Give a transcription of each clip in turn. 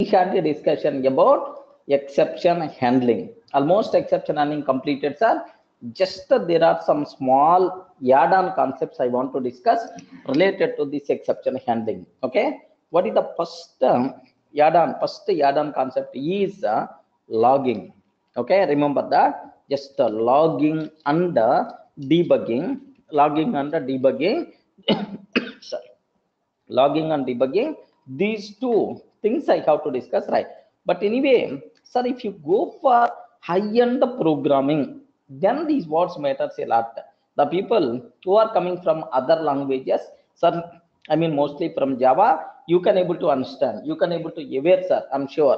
we had a discussion about exception handling. Almost exception handling completed, sir. Just uh, there are some small add-on concepts I want to discuss related to this exception handling. Okay, what is the first um, add-on? First add-on concept is uh, logging. Okay, remember that. Just uh, logging and uh, debugging, logging uh, debugging. Sorry logging and debugging these two things i have to discuss right? But anyway sir if you go for high end programming then these words matters a lot. The people who are coming from other languages sir i mean mostly from java you can able to understand. You can able to aware sir i'm sure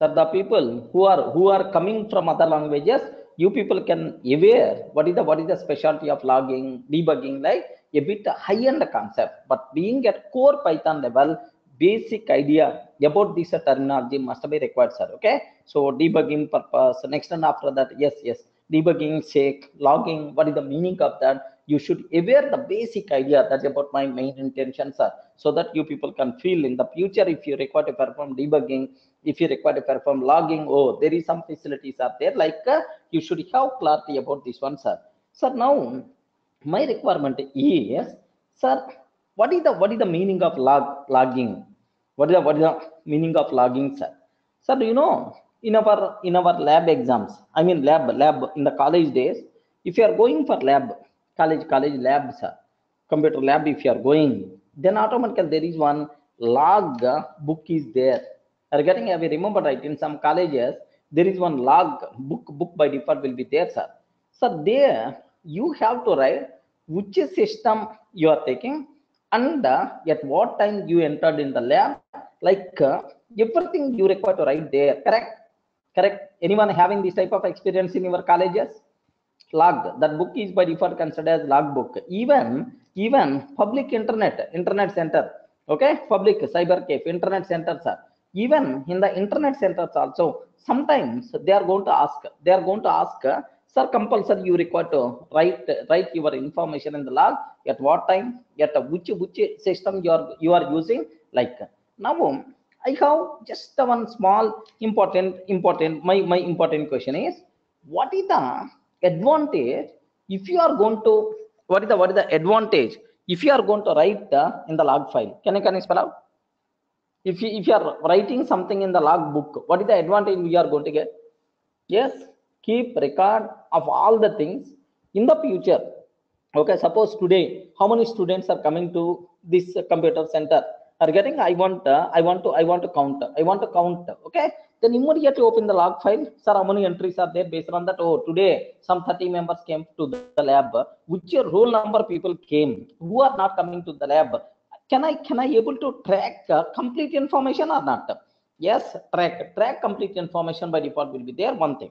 that the people who are who are coming from other languages you people can aware what is the what is the specialty of logging debugging like a bit high end concept. But being at core python level basic idea about this terminology must be required sir okay? So debugging purpose next and after that yes yes. Debugging sake logging what is the meaning of that you should aware the basic idea that's about my main intentions sir so that you people can feel in the future if you require to perform debugging if you require to perform logging oh there is some facilities are there like uh, you should have clarity about this one sir. Sir now my requirement is sir what is the what is the meaning of log logging? What is the what is the meaning of logging sir? Sir you know in our in our lab exams i mean lab lab in the college days if you are going for lab college college lab sir. Computer lab if you are going then automatically there is one log book is there. Are getting? You remember right? In some colleges there is one log book book by default will be there sir. So there you have to write which system you are taking and uh, at what time you entered in the lab. Like uh, everything you require to write there. Correct? Correct? Anyone having this type of experience in your colleges log. That book is by default considered as log book. Even even public internet internet center okay? Public cyber cafe internet centers are. Even in the internet centers also sometimes they are going to ask they are going to ask sir compulsory you require to write write your information in the log. At what time at which which system you are you are using? Like now i have just one small important important my my important question is what is the advantage if you are going to what is the what is the advantage? If you are going to write uh, in the log file can i can i spell out? If you if you are writing something in the log book what is the advantage we are going to get? Yes keep record of all the things in the future. Okay suppose today how many students are coming to this computer center? Are getting? I want uh, i want to i want to count i want to count okay then immediately open the log file sir how many entries are there based on that. Oh today some 30 members came to the lab. Which roll number people came? Who are not coming to the lab? Can i can i able to track uh, complete information or not? Yes track track complete information by default will be there one thing.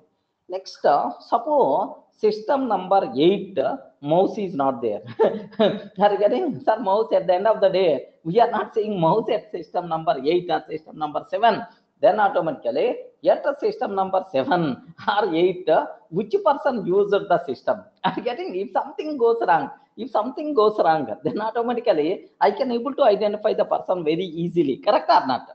Next uh, suppose system number 8 uh, mouse is not there. Are getting? Sir mouse at the end of the day we are not seeing mouse at system number 8 or system number 7 then automatically at a system number 7 or 8 uh, which person used the system? You getting if something goes wrong if something goes wrong then automatically i can able to identify the person very easily. Correct or not?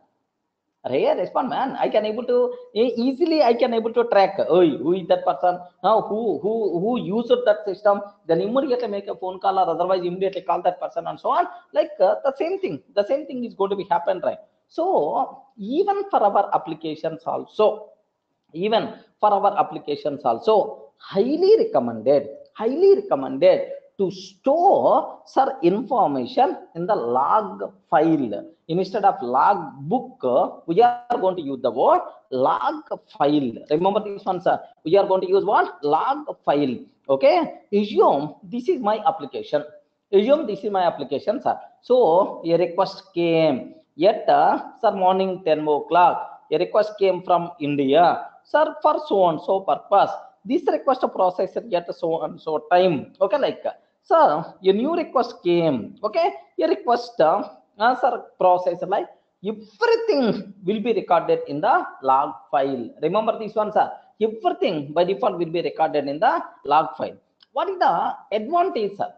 Rare respond man. I can able to easily i can able to track oh who is that person? Now who who who used that system? Then immediately make a phone call or otherwise immediately call that person and so on. Like uh, the same thing. The same thing is going to be happen right so even for our applications also even for our applications also highly recommended highly recommended to store sir information in the log file. Instead of log book we are going to use the word log file. Remember this one sir. We are going to use what? Log file. Okay? Assume this is my application. Assume this is my application sir. So a request came yet uh, sir morning 10 o'clock. A request came from india. Sir for so and so purpose. This request process get so and so time. Okay like sir a new request came. Okay a request uh, sir process like everything will be recorded in the log file. Remember this one sir. Everything by default will be recorded in the log file. What is the advantage, sir?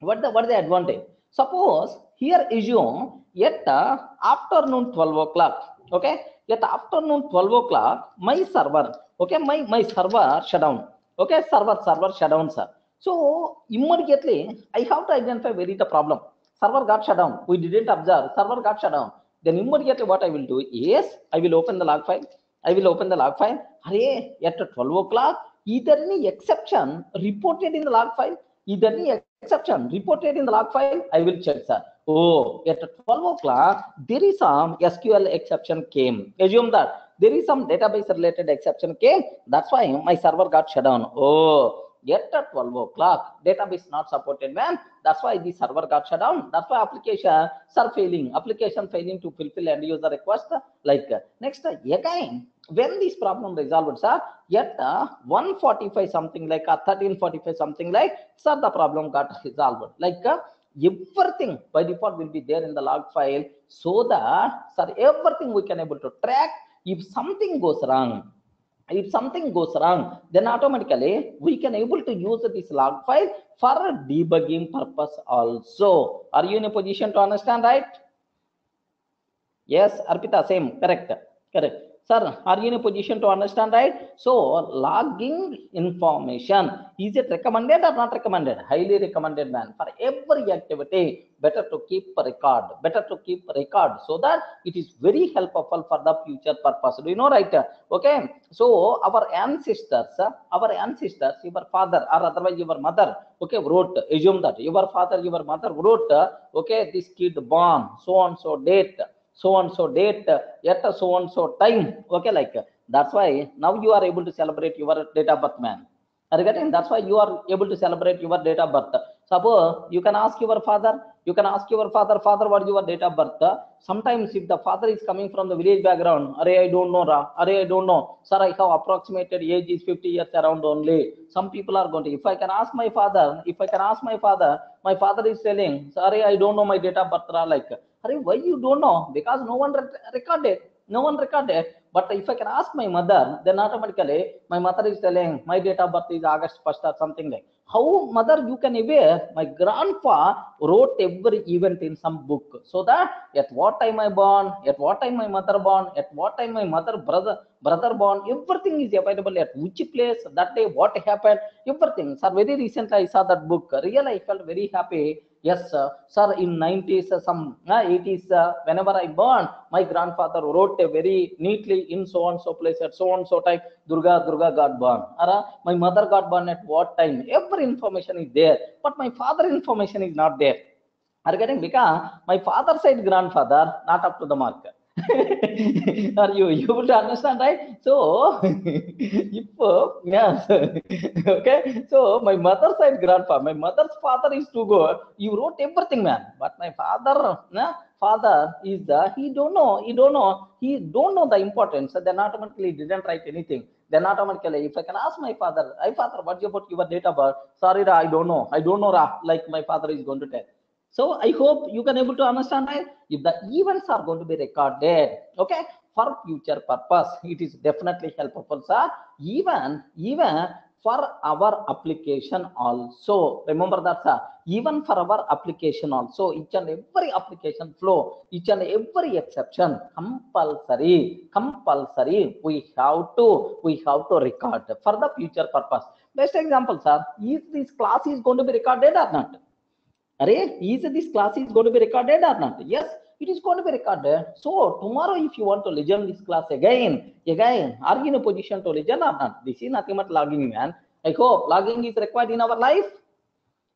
What the what is the advantage? Suppose here assume at uh, afternoon 12 o'clock. Okay, at afternoon 12 o'clock, my server, okay, my my server shut down. Okay, server server shut down, sir. So immediately I have to identify where is the problem. Server got shut down. We didn't observe. Server got shut down. Then immediately what I will do is I will open the log file. I will open the log file. Array, at 12 o'clock, either any exception reported in the log file, either any exception reported in the log file, I will check, sir. Oh, at 12 o'clock, there is some SQL exception came. Assume that there is some database related exception came. That's why my server got shut down. Oh, yet at 12 o'clock, database not supported, man. That's why the server got shut down. That's why applications are failing. Application failing to fulfill end user request. Like next again, when this problem resolved, sir, yet uh, 145 something like uh, 1345 something like, sir, the problem got resolved. Like uh, everything by default will be there in the log file so that, sir, everything we can able to track. If something goes wrong, if something goes wrong then automatically we can able to use this log file for debugging purpose also. Are you in a position to understand right? Yes arpita same. Correct. Correct sir are you in a position to understand right? So logging information is it recommended or not recommended? Highly recommended man for every activity better to keep a record better to keep a record so that it is very helpful for the future purpose. Do you know right? Okay? So our ancestors our ancestors your father or otherwise your mother okay wrote assume that your father your mother wrote okay this kid born so and so date so and so date at so and so time. Okay like that's why now you are able to celebrate your date of birth man getting? That's why you are able to celebrate your date of birth. Suppose you can ask your father you can ask your father father what is your date of birth? Sometimes if the father is coming from the village background array i don't know ra? Array i don't know? Sir i have approximated age is 50 years around only. Some people are going to if i can ask my father if i can ask my father my father is telling sorry i don't know my date of birth ra like Array, why you don't know? Because no one re- recorded no one recorded. But if i can ask my mother then automatically my mother is telling my date of birth is august 1st or something like. How mother you can aware my grandpa wrote every event in some book. So that at what time i born? At what time my mother born? At what time my mother brother brother born? Everything is available at which place that day what happened everything. Sir very recently i saw that book. Really i felt very happy yes sir. Sir in 90s uh, some uh, 80s uh, whenever i born my grandfather wrote a very neatly in so and so place at so and so time durga durga got born Ara, my mother got born at what time? Every information is there but my father information is not there. Are getting? Because my father side grandfather not up to the mark are you able to understand right? So yes. Okay? So my mother's side grandpa my mother's father is to go. You wrote everything man. But my father nah, father is the he don't know he don't know he don't know the importance. So then automatically didn't write anything. Then automatically if i can ask my father i father what's about your date of birth? Sorry ra, i don't know. I don't know ra, like my father is going to tell so I hope you can able to understand right? If the events are going to be recorded, okay, for future purpose, it is definitely helpful, sir. Even even for our application also. Remember that, sir. Even for our application also, each and every application flow, each and every exception, compulsory, compulsory, we have to, we have to record for the future purpose. Best example, sir, is this class is going to be recorded or not? Array, is this class is going to be recorded or not? Yes, it is going to be recorded. So tomorrow, if you want to listen this class again, again, are you in a position to listen or not? This is nothing but logging, man. I hope logging is required in our life.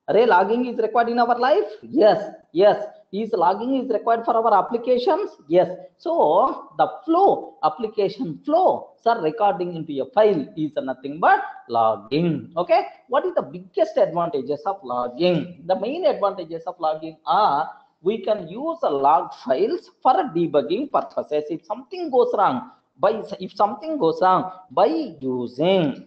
Array, logging is required in our life. Yes, yes. Is logging is required for our applications? Yes. So the flow, application flow, sir, recording into a file is nothing but logging. Okay. What is the biggest advantages of logging? The main advantages of logging are we can use the log files for debugging purposes. If something goes wrong, by if something goes wrong by using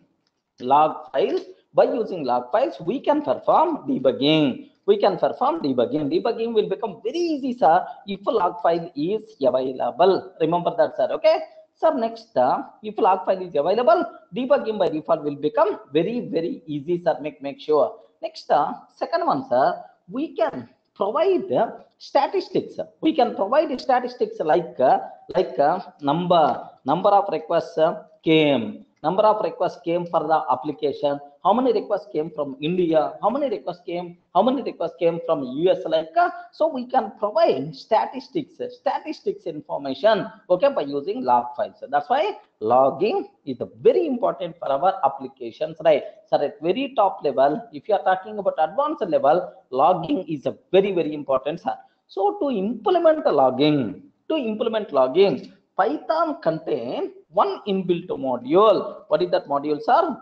log files, by using log files, we can perform debugging we can perform debugging. Debugging will become very easy, sir, if a log file is available. Remember that, sir. Okay. Sir, next, uh, if log file is available, debugging by default will become very, very easy, sir. Make, make sure. Next, uh, second one, sir, we can provide uh, statistics. We can provide statistics like, uh, like uh, number, number of requests uh, came, number of requests came for the application, how many requests came from India, how many requests came, how many requests came from US, like, uh, so we can provide statistics, uh, statistics information, okay, by using log files. That's why logging is very important for our applications, right? So at very top level, if you are talking about advanced level, logging is a very, very important, sir. So to implement the logging, to implement logging, Python contain one inbuilt module. What is that module, sir?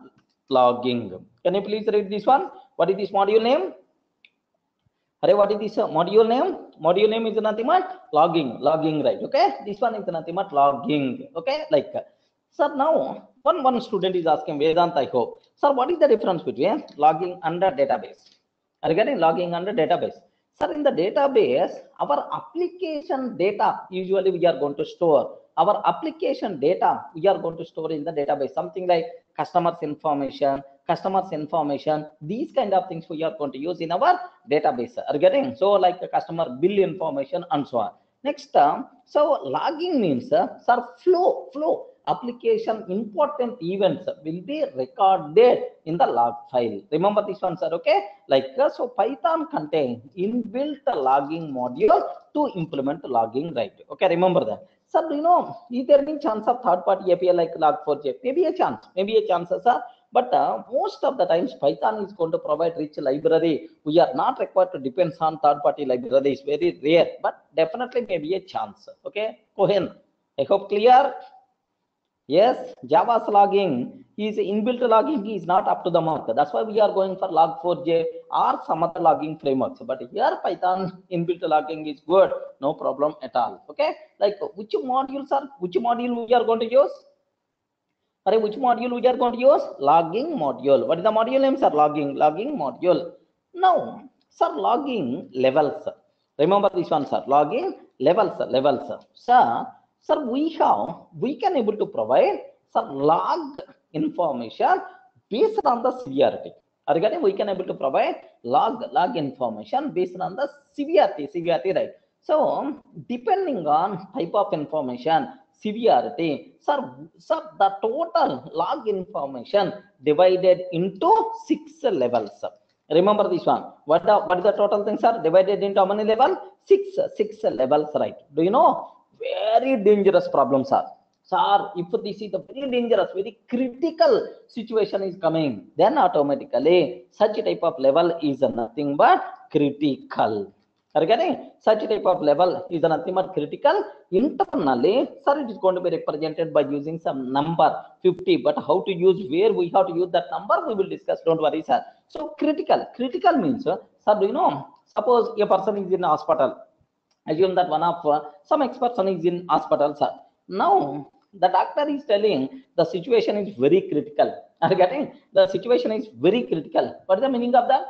Logging. Can you please read this one? What is this module name? Array, what is this module name? Module name is nothing but logging, logging, right? Okay, this one is nothing but logging. Okay, like, sir, now one one student is asking Vedant, I hope, sir, what is the difference between logging under database? Getting logging under database? Sir, in the database, our application data usually we are going to store. Our application data we are going to store in the database. Something like customers information, customers information. These kind of things we are going to use in our database. Are getting? So like the customer bill information and so on. Next, uh, so logging means, uh, sir, flow, flow application important events will be recorded in the log file. Remember this one, sir, okay? Like, uh, so Python contain inbuilt logging module to implement logging, right? Okay, remember that. Sir, you know, is there any chance of third-party API like Log4j? Maybe a chance, maybe a chance, sir. But uh, most of the times, Python is going to provide rich library. We are not required to depend on third-party library. It's very rare, but definitely maybe a chance. Okay, Cohen. I hope clear. Yes, Java's logging is inbuilt logging is not up to the mark. That's why we are going for log4j or some other logging frameworks. But here Python inbuilt logging is good, no problem at all. Okay, like which modules are which module we are going to use? Array, which module we are going to use? Logging module. What is the module name, sir? Logging, logging module. Now, sir, logging levels. Remember this one, sir. Logging levels, levels. Sir, sir, we have, we can able to provide some log information based on the severity. Regarding, we can able to provide log, log information based on the severity, severity, right? So, depending on type of information, severity, sir, sir, the total log information divided into six levels. Remember this one. What the what is the total things are divided into how many level? Six, six levels, right? Do you know? Very dangerous problems are. Sir, if this is a very dangerous, very critical situation is coming, then automatically such a type of level is nothing but critical. Are? Such type of level is nothing but critical. Internally, sir, it is going to be represented by using some number 50. But how to use, where we have to use that number, we will discuss. Don't worry, sir. So critical, critical means, sir, do you know? Suppose a person is in hospital. Assume that one of uh, some expert person is in hospital, sir. Now the doctor is telling the situation is very critical. Are you getting? The situation is very critical. What is the meaning of that?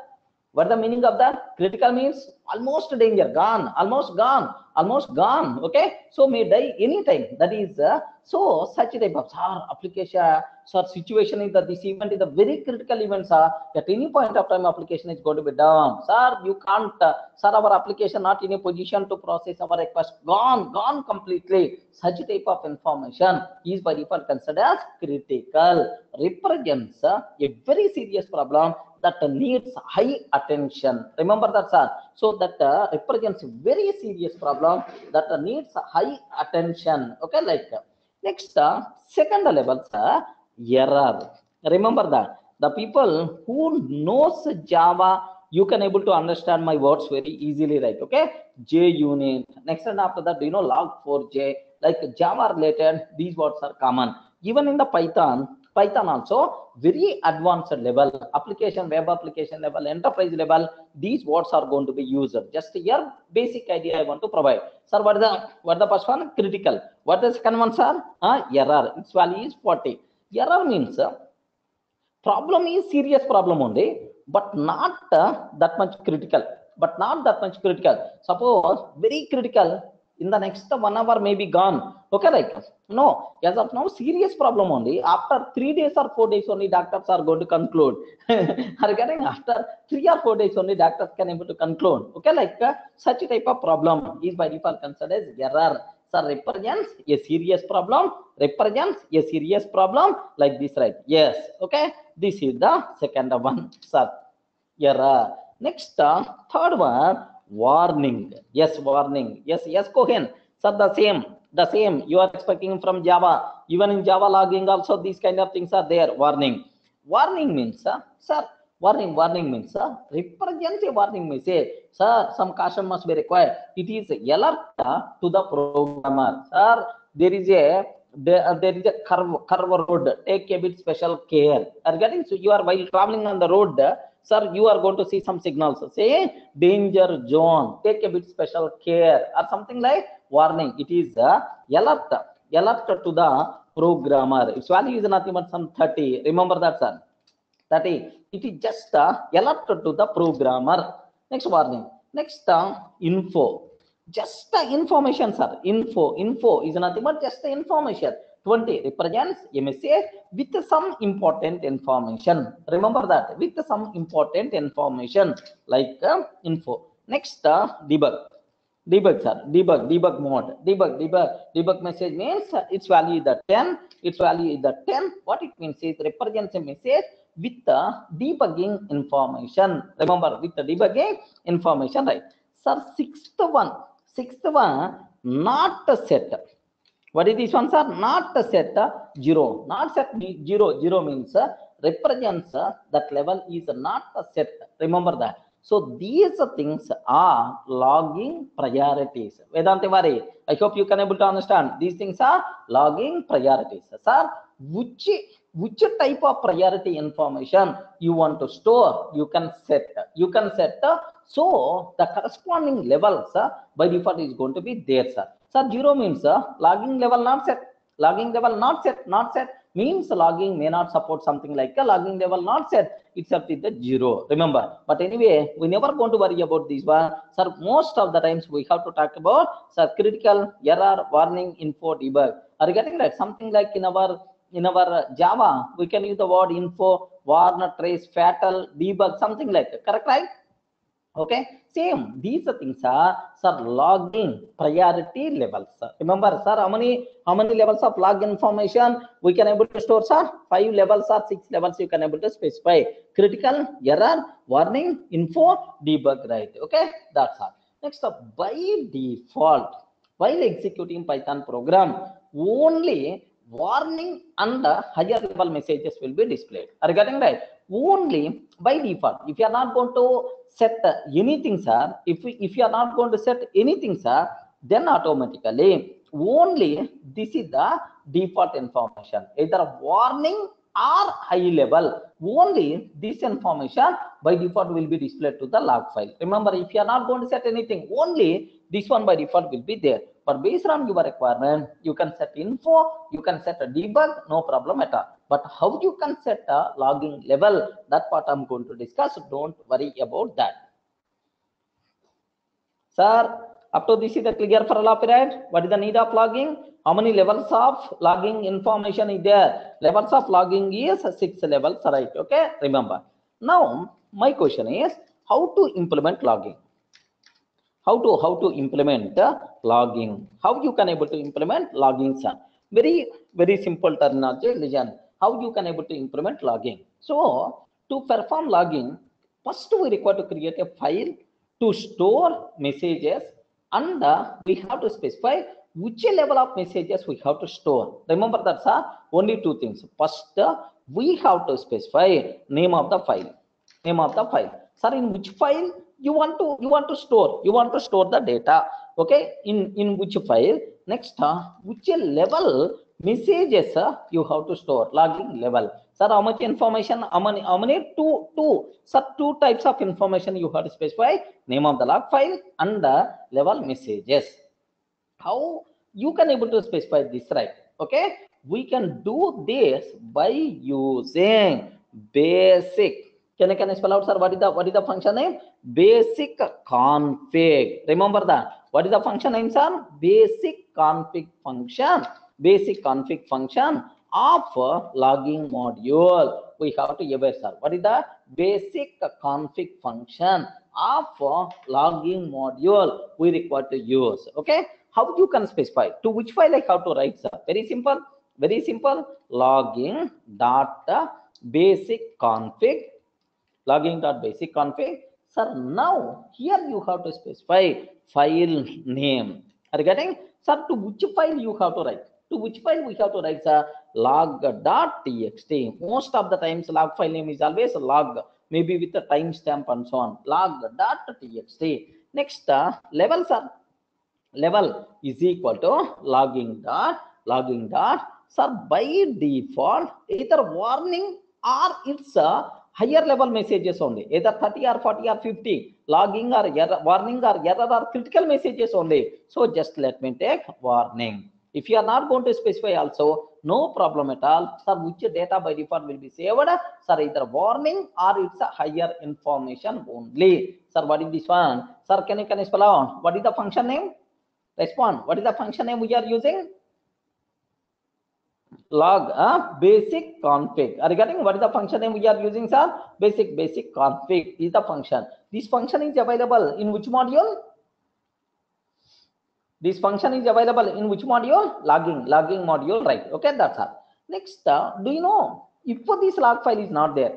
What the meaning of that? Critical means almost danger, gone, almost gone, almost gone. Okay, so may die anytime. That is uh, so such a type of sir application, sir situation is that this event is a very critical event, sir. At any point of time, application is going to be down, sir. You can't, uh, sir. Our application not in a position to process our request, gone, gone completely. Such type of information is by default considered as critical. Represents uh, a very serious problem that needs high attention. Remember that, sir. So that uh, represents a very serious problem that needs high attention. Okay, like next, uh, second level, sir, error. Remember that the people who knows Java, you can able to understand my words very easily, right? Okay, JUnit. Next and after that, you know log4j? Like Java related, these words are common. Even in the Python, Python also very advanced level, application, web application level, enterprise level, these words are going to be used. Just your basic idea I want to provide. Sir, what is the what the first one? Critical. What is the second one, sir? Uh, error. Its value is 40. Error means uh, problem is serious problem only, but not uh, that much critical. But not that much critical. Suppose very critical in the next one hour may be gone Okay, like no, as of now, serious problem only. After three days or four days only, doctors are going to conclude. are getting after three or four days only, doctors can able to conclude. Okay, like uh, such type of problem is by default considered as error. Sir, represents a serious problem. Represents a serious problem like this, right? Yes. Okay, this is the second one, sir. Error. Next, uh, third one, warning. Yes, warning. Yes, yes, Cohen. Sir, the same, the same. You are expecting from Java. Even in Java logging, also these kind of things are there. Warning. Warning means, uh, sir, warning, warning means, uh, represents a warning message. Sir, some caution must be required. It is alert uh, to the programmer. Sir, there is a there, uh, there is a curve curve road. Take a bit special care. Are getting so you are while traveling on the road, uh, sir, you are going to see some signals. Say danger zone. Take a bit special care or something like warning. It is uh, alert alert to the programmer. Its value is nothing but some 30. Remember that, sir. 30. It is just uh, alert to the programmer. Next warning. Next uh, info. Just the information, sir. Info. Info is nothing but just the information. 20 represents a message with some important information. Remember that with some important information like uh, info. Next, uh, debug. Debug, sir. Debug, debug mode. Debug, debug, debug message means uh, its value is the 10. Its value is the 10. What it means is represents a message with the debugging information. Remember, with the debugging information, right? Sir, sixth one. Sixth one, not set. What is this one, sir? Not set uh, zero. Not set zero. Zero means uh, represents uh, that level is not set. Remember that. So these things are logging priorities. Vedanta Vari, I hope you can able to understand. These things are logging priorities. Sir, which which type of priority information you want to store, you can set. You can set. uh, So the corresponding levels uh, by default is going to be there, sir. Sir, zero means uh, logging level not set. Logging level not set. Not set means logging may not support something like a logging level not set except with the zero. Remember. But anyway, we never going to worry about this one. Sir, most of the times we have to talk about sir critical error warning info debug. Are you getting that? Something like in our in our Java, we can use the word info, warn, trace, fatal, debug, something like that. Correct, right? Okay, same. These things are sir logging priority levels. Remember, sir, how many how many levels of log information we can able to store, sir? Five levels or six levels you can able to specify. Critical, error, warning, info, debug, right? Okay, that's all. Next up, by default, while executing Python program, only warning and the higher level messages will be displayed. Are you getting right? Only by default. If you are not going to set anything, sir, if we, if you are not going to set anything, sir, then automatically only this is the default information, either warning or high level. Only this information by default will be displayed to the log file. Remember, if you are not going to set anything, only this one by default will be there. But based on your requirement, you can set info, you can set a debug, no problem at all. But how you can set a logging level, that part I'm going to discuss. Don't worry about that. Sir, up to this is the clear for all period. What is the need of logging? How many levels of logging information is there? Levels of logging is six levels, right? Okay, remember. Now, my question is how to implement logging? how to how to implement the logging how you can able to implement logging sir very very simple terminology listen how you can able to implement logging. So to perform logging first we require to create a file to store messages and uh, we have to specify which level of messages we have to store. Remember that sir only two things. First uh, we have to specify name of the file. Name of the file. Sir in which file you want to you want to store? You want to store the data. Okay? In in which file? Next uh, which level messages uh, you have to store logging level sir how much information how many how many two two sir two types of information you have to specify name of the log file and the level messages how you can able to specify this right okay we can do this by using basic Can I, can I spell out, sir? What is the what is the function name? Basic config. Remember that. What is the function name, sir? Basic config function. Basic config function of logging module. We have to sir. What is the basic config function of logging module we require to use? Okay. How you can specify to which file I have to write, sir? Very simple. Very simple. Logging dot basic config logging dot basic config sir now here you have to specify file name are you getting sir to which file you have to write to which file we have to write sir log dot txt most of the times log file name is always log maybe with a timestamp and so on log dot txt next uh, level sir level is equal to logging dot logging dot sir by default either warning or it's a higher level messages only either 30 or 40 or 50 logging or error, warning or error or critical messages only so just let me take warning if you are not going to specify also no problem at all. Sir which data by default will be saved? Sir either warning or it's a higher information only. Sir what is this one? Sir can you can spell out? What is the function name? Respond. What is the function name we are using? Log uh, basic config. Are you getting what is the function name we are using sir? Basic basic config is the function. This function is available in which module this function is available in which module? Logging. Logging module right. Okay that's all. Next uh, do you know if this log file is not there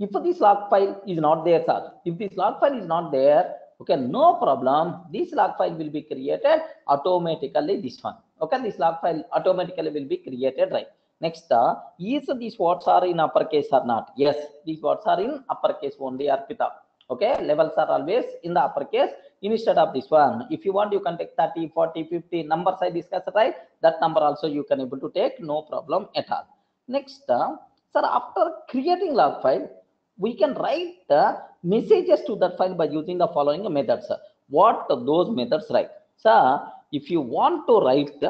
if this log file is not there sir if this log file is not there okay no problem. This log file will be created automatically this one. Okay this log file automatically will be created right. Next uh, is these words are in uppercase or not? Yes these words are in uppercase only arpita. Okay levels are always in the uppercase instead of this one. If you want you can take 30 40 50 numbers i discussed right? That number also you can able to take no problem at all. Next uh, sir after creating log file we can write the messages to that file by using the following methods what those methods write? Sir if you want to write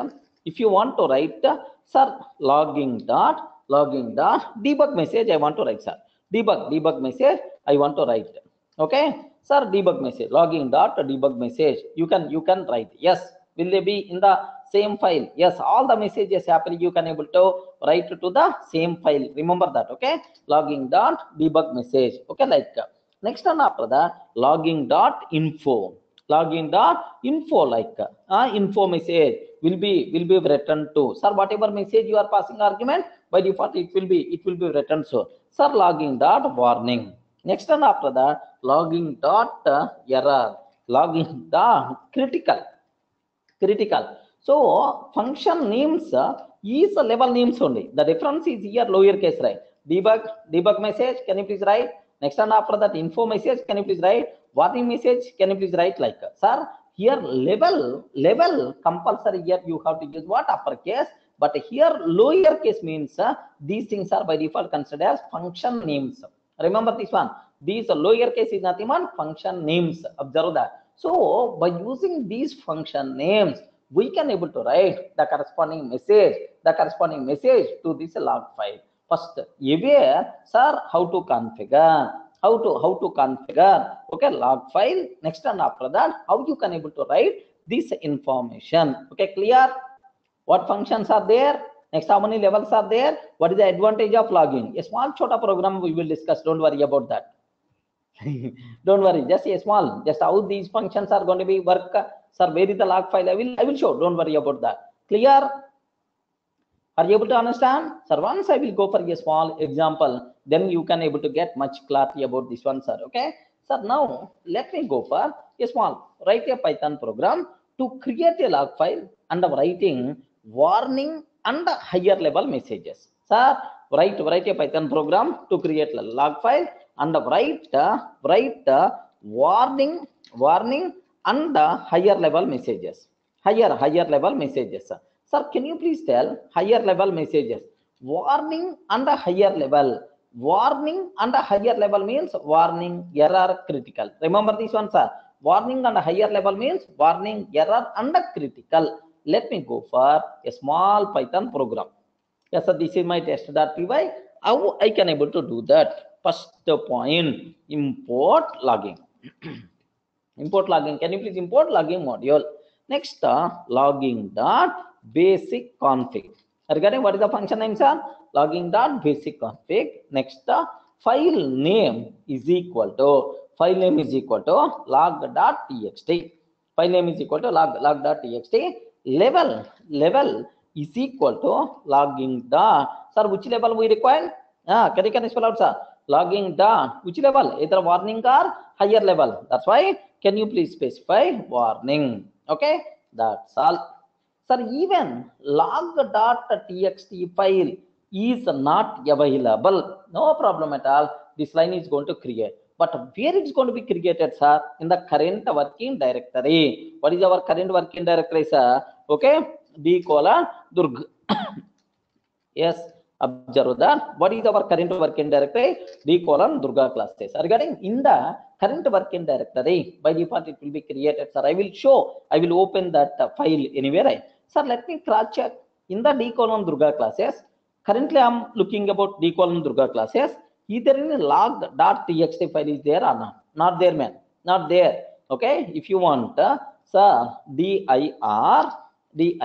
if you want to write the, sir logging dot logging dot debug message i want to write sir. Debug debug message i want to write okay sir debug message. Logging dot debug message. You can you can write. Yes. Will they be in the same file? Yes. All the messages happen. You can able to write to the same file. Remember that okay? Logging dot debug message. Okay like next one after that logging dot info. Login dot info like uh, info message will be will be written to. Sir whatever message you are passing argument by default it will be it will be written so sir logging dot warning. Next one after that logging dot uh, error. Logging dot critical. Critical. So function names uh, is a level names only. The difference is here lowercase right? Debug debug message can you please write? Next one after that info message can you please write? Warning message can you please write like sir here level level compulsory here you have to use what? Uppercase. But here lowercase means uh, these things are by default considered as function names. Remember this one these lowercase is nothing but function names. Observe that. So by using these function names we can able to write the corresponding message the corresponding message to this log file. First aware sir how to configure how to how to configure. Okay log file. Next and after that how you can able to write this information. Okay clear? What functions are there? Next how many levels are there? What is the advantage of logging? A small chota program we will discuss. Don't worry about that don't worry just a small just how these functions are going to be work sir where is the log file? I will i will show don't worry about that. Clear? Are you able to understand? Sir once i will go for a small example then you can able to get much clarity about this one sir okay? Sir now let me go for a small write a python program to create a log file and writing warning and higher level messages. Sir write write a python program to create a log file and write write warning warning and uh, higher level messages. Higher higher level messages sir. Can you please tell higher level messages? Warning and a higher level. Warning and a higher level means warning error critical. Remember this one sir. Warning and higher level means warning error and critical. Let me go for a small python program. Yes sir this is my test.py how I can able to do that? First point, import logging. import logging. Can you please import logging module? Next, uh, logging dot basic config. Regarding what is the function name, sir? Logging dot basic config. Next, uh, file name is equal to file name is equal to log dot txt. File name is equal to log log dot txt. Level level is equal to logging dot. Sir, which level we require? Ah, can you can you spell out, sir? Logging dot. Which level? Either warning or higher level. That's why. Can you please specify warning? Okay, that's all. Sir, even log.txt file is not available. No problem at all. This line is going to create. But where it's going to be created, sir? In the current working directory. What is our current working directory, sir? Okay, D colon Durg. yes, observe that. What is our current working directory? D colon Durga classes. Regarding in the current working directory, by default it will be created, sir. I will show. I will open that uh, file anywhere. Right? Sir, let me cross check. In the D colon Durga classes, currently I'm looking about D colon Durga classes. Either in log.txt file is there or not? Not there, man. Not there. Okay. If you want, uh, sir, dir dir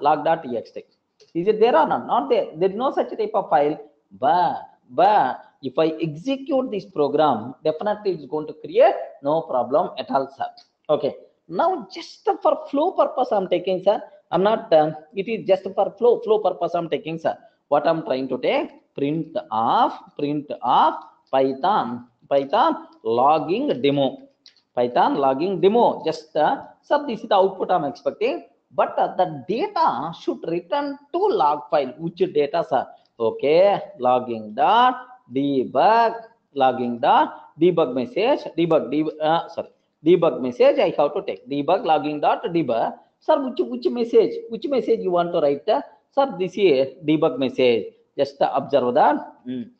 log.txt. Is it there or not? Not there. There is no such type of file. But but if I execute this program, definitely it's going to create no problem at all, sir. Okay. Now just for flow purpose, I'm taking, sir. I'm not. Uh, it is just for flow flow purpose. I'm taking, sir. What I'm trying to take print of print of Python Python logging demo. Python logging demo. Just uh, sir, this is the output I'm expecting. But uh, the data should return to log file. Which data, sir? Okay, logging dot debug logging dot debug message debug debug uh, sorry debug message I have to take debug logging dot debug. Sir, which which message? Which message you want to write? Uh, sir, this is debug message. Just uh, observe that. Mm.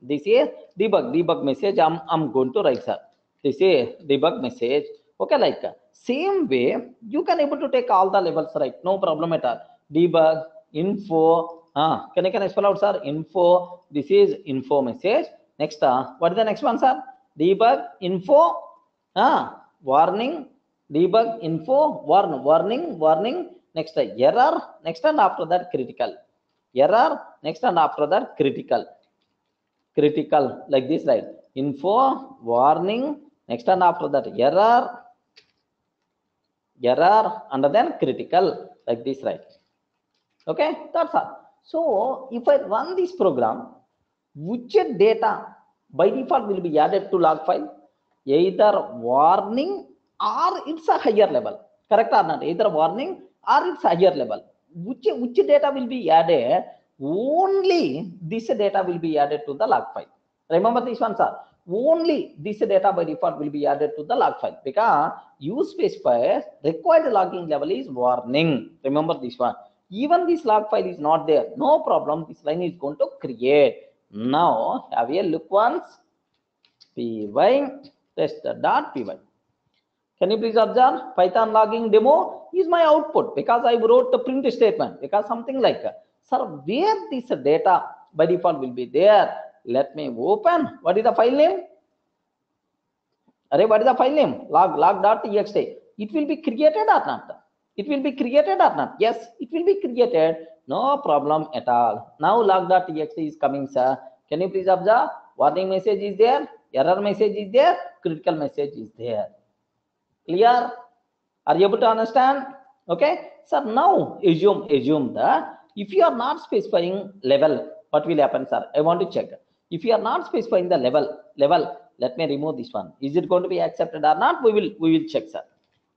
This is debug debug message. I'm I'm going to write, sir. This is debug message. Okay, like uh, same way you can able to take all the levels right. No problem at all. Debug info. Ah, can I can I spell out, sir? Info. This is info message. Next, uh, what is the next one, sir? Debug info. Ah, warning. Debug info. Warn warning warning. Next, uh, error. Next and after that critical. Error. Next and after that critical. Critical like this, right? Info warning. Next and after that error. Error and then critical like this, right? Okay, that's all. So if I run this program, which data by default will be added to log file? Either warning or it's a higher level. Correct or not? Either warning or it's higher level. Which, which data will be added? Only this data will be added to the log file. Remember this one, sir. Only this data by default will be added to the log file because you specify required logging level is warning. Remember this one. Even this log file is not there. No problem. This line is going to create. Now have a look once. Py test dot py can you please observe? Python logging demo is my output because i wrote the print statement because something like sir where this data by default will be there let me open. What is the file name? Array, what is the file name? Log log.txt it will be created or not it will be created or not yes it will be created. No problem at all. Now log.txt is coming sir. Can you please observe? Warning message is there. Error message is there. Critical message is there. Clear? Are you able to understand? Okay. Sir now assume assume that if you are not specifying level what will happen sir? I want to check if you are not specifying the level level let me remove this one. Is it going to be accepted or not? We will we will check sir.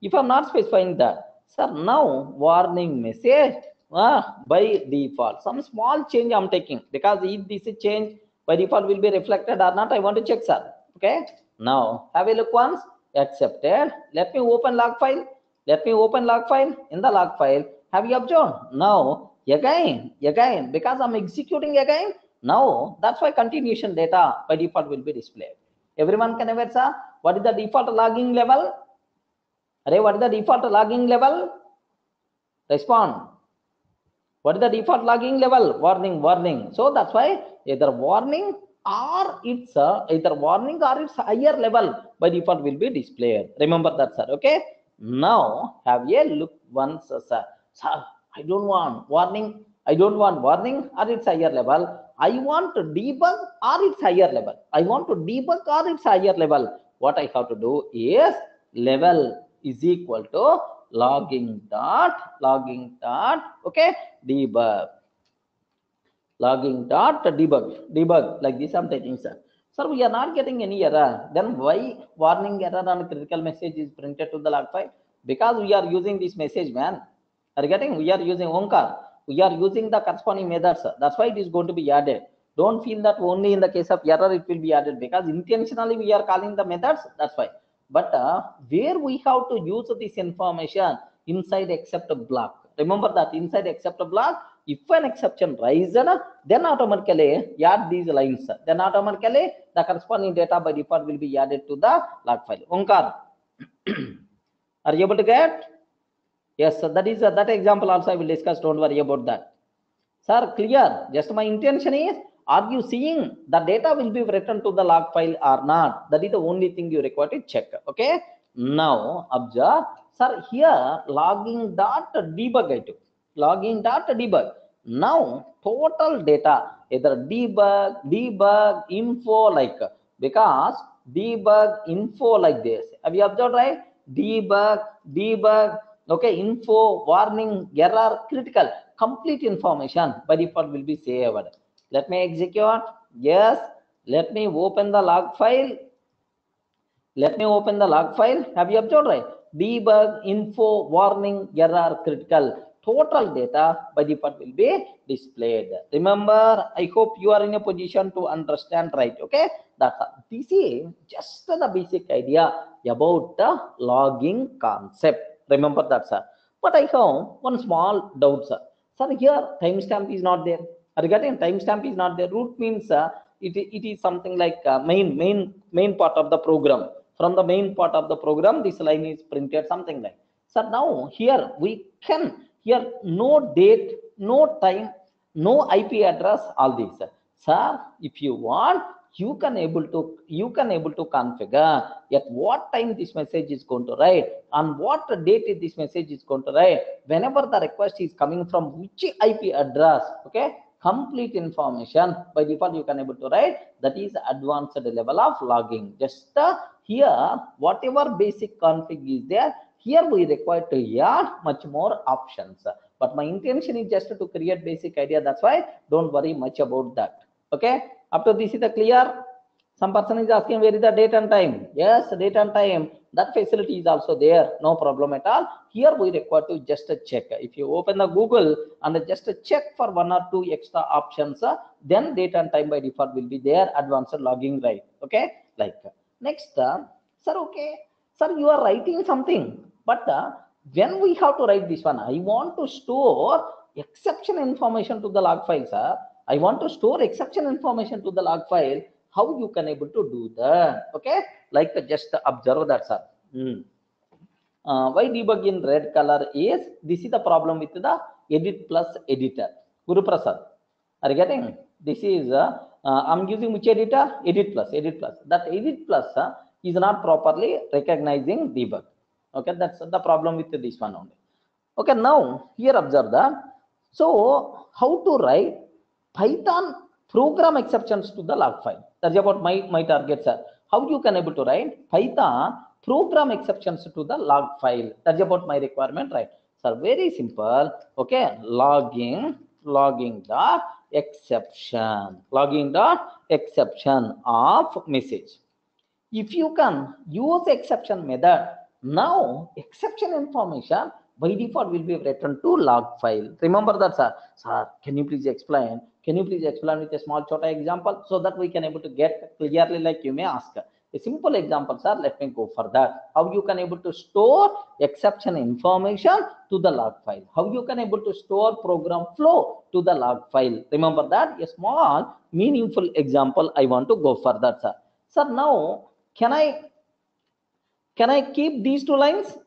If i'm not specifying that sir now warning message uh, by default. Some small change i'm taking because if this is change by default will be reflected or not i want to check sir. Okay? Now have a look once. Accepted. Let me open log file. Let me open log file. In the log file have you observed? Now again again because i'm executing again now that's why continuation data by default will be displayed everyone can ever sir what is the default logging level Array, what is the default logging level? Respond. What is the default logging level? Warning, warning. So that's why either warning or it's uh, either warning or it's higher level by default will be displayed remember that sir okay now have a look once sir sir i don't want warning i don't want warning or it's higher level i want to debug or it's higher level. I want to debug or it's higher level. What i have to do is level is equal to logging dot logging dot okay debug. Logging dot debug debug like this i'm taking sir. Sir we are not getting any error. Then why warning error and critical message is printed to the log file? Because we are using this message man. Are getting? We are using onkar we are using the corresponding methods that's why it is going to be added. Don't feel that only in the case of error it will be added because intentionally we are calling the methods that's why. But uh, where we have to use this information? Inside except block. Remember that inside except block if an exception rises then automatically add these lines then automatically the corresponding data by default will be added to the log file. Onkar are you able to get yes that is uh, that example also i will discuss. Don't worry about that. Sir clear. Just my intention is are you seeing the data will be written to the log file or not? That is the only thing you require to check. Okay? Now observe. Sir here logging dot debug i took. Logging dot debug. Now total data either debug debug info like because debug info like this. Have you observed right? Debug debug okay info warning error critical complete information by default will be saved. Let me execute. Yes let me open the log file. Let me open the log file. Have you observed right? Debug info warning error critical. Total data by default will be displayed. Remember i hope you are in a position to understand right? Okay? That's all. this is just the basic idea about the logging concept remember that sir. But i have one small doubt sir. Sir here timestamp is not there. Getting timestamp is not there root means uh, it, it is something like uh, main main main part of the program. From the main part of the program this line is printed something like. Sir, now here we can here no date no time no ip address all these sir if you want you can able to you can able to configure at what time this message is going to write on what date this message is going to write. Whenever the request is coming from which ip address okay? Complete information by default you can able to write. That is advanced level of logging. Just uh, here whatever basic config is there here we require to add much more options. But my intention is just to create basic idea. That's why don't worry much about that okay up to this is the clear some person is asking where is the date and time. Yes date and time. That facility is also there. No problem at all. Here we require to just check. If you open the google and just check for one or two extra options then date and time by default will be there. Advanced logging right? Okay? Like next sir okay. Sir you are writing something but when we have to write this one i want to store exception information to the log file sir i want to store exception information to the log file. How you can able to do that? Okay? Like just observe that sir Hmm. Uh, why debug in red color? Is this is the problem with the edit plus editor. Guru prasad are you getting? This is uh, uh, i'm using which editor? Edit plus edit plus. That edit plus uh, is not properly recognizing debug. Okay that's the problem with this one only. Okay now here observe that so how to write python program exceptions to the log file. That's about my my target sir. How you can able to write python program exceptions to the log file? That's about my requirement right? Sir very simple. Okay logging logging dot exception. Logging dot exception of message. If you can use exception method now exception information by default will be written to log file. Remember that sir. Sir can you please explain? Can you please explain with a small chota example so that we can able to get clearly like you may ask? A simple example sir. Let me go for that. How you can able to store exception information to the log file? How you can able to store program flow to the log file? Remember that? A small meaningful example i want to go for that sir. Sir now can i can i keep these two lines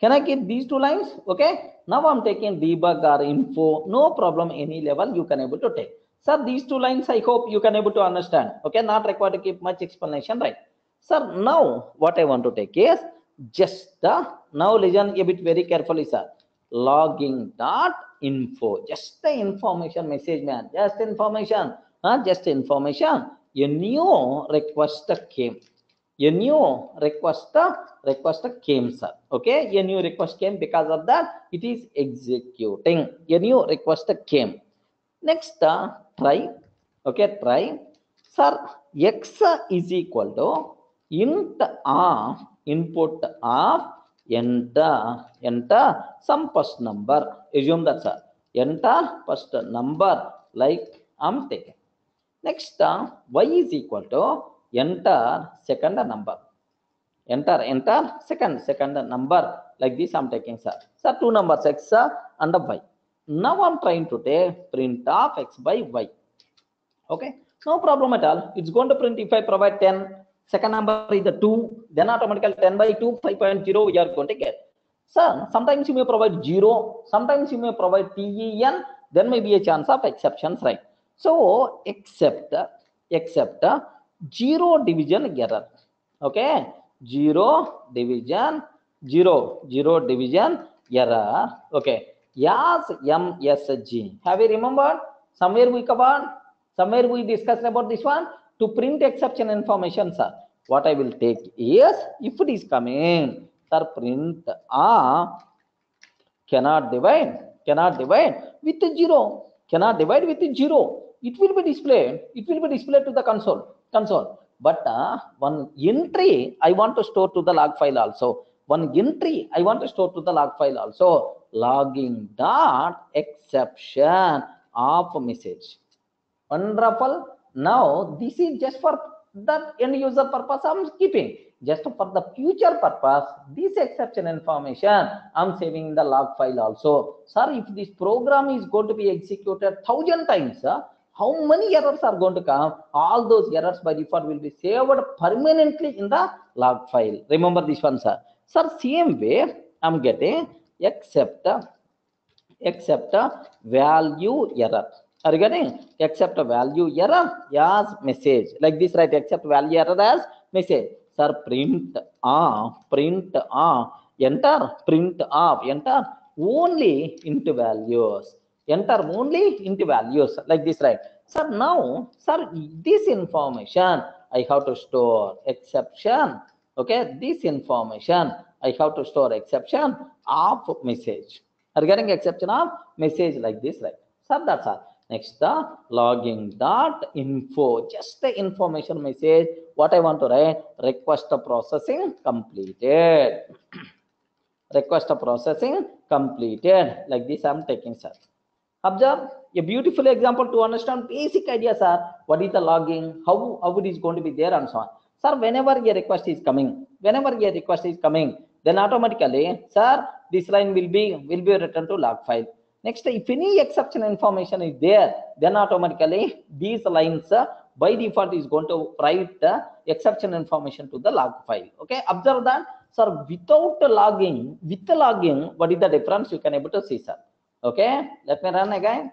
can i keep these two lines okay now i'm taking debug or info no problem any level you can able to take Sir, these two lines, I hope you can able to understand. Okay, not required to keep much explanation, right? Sir, now what I want to take is just the, now listen a bit very carefully, sir. Logging dot info, just the information message, man, just information, huh? just information. A new request came. A new request, request came, sir. Okay, a new request came because of that, it is executing. A new request came. Next, uh, try. Okay, try. Sir, x is equal to int of input of enter enter some first number. Assume that sir. Enter first number like I'm taking. Next, uh, y is equal to enter second number. Enter enter second second number like this I'm taking sir. Sir, two numbers x and y. Now I'm trying to take print of x by y. Okay, no problem at all. It's going to print if I provide 10. Second number is the 2, then automatically 10 by 2, 5.0 we are going to get. So sometimes you may provide 0, sometimes you may provide TEN, then may be a chance of exceptions, right? So except, except 0 division error. Okay, 0 division, 0, 0 division error. Okay, Yes, MSG. Have you remembered? Somewhere we covered, somewhere we discussed about this one. To print exception information, sir. What I will take is, if it is coming, sir, print A cannot divide, cannot divide with zero, cannot divide with zero. It will be displayed, it will be displayed to the console, console. But uh, one entry I want to store to the log file also. One entry I want to store to the log file also logging dot exception of message. Wonderful. Now this is just for that end user purpose I'm keeping. Just for the future purpose, this exception information I'm saving in the log file also. Sir, if this program is going to be executed thousand times, uh, how many errors are going to come? All those errors by default will be saved permanently in the log file. Remember this one, sir. Sir, same way I'm getting except except value error are you getting except a value error as message like this right except value error as message sir print off print off enter print off enter only int values enter only int values like this right sir now sir this information i have to store exception okay this information I have to store exception of message. Getting exception of message like this, right? So that's all. Next, the logging dot info, just the information message. What I want to write, request processing completed. request processing completed. Like this, I'm taking, sir. Observe a beautiful example to understand basic ideas sir. What is the logging? How, how it is going to be there and so on. Sir, whenever a request is coming, whenever a request is coming, then automatically, sir, this line will be will be returned to log file. Next, if any exception information is there, then automatically these lines uh, by default is going to write the exception information to the log file. Okay, observe that, sir. Without logging, with the logging, what is the difference? You can able to see, sir. Okay, let me run again.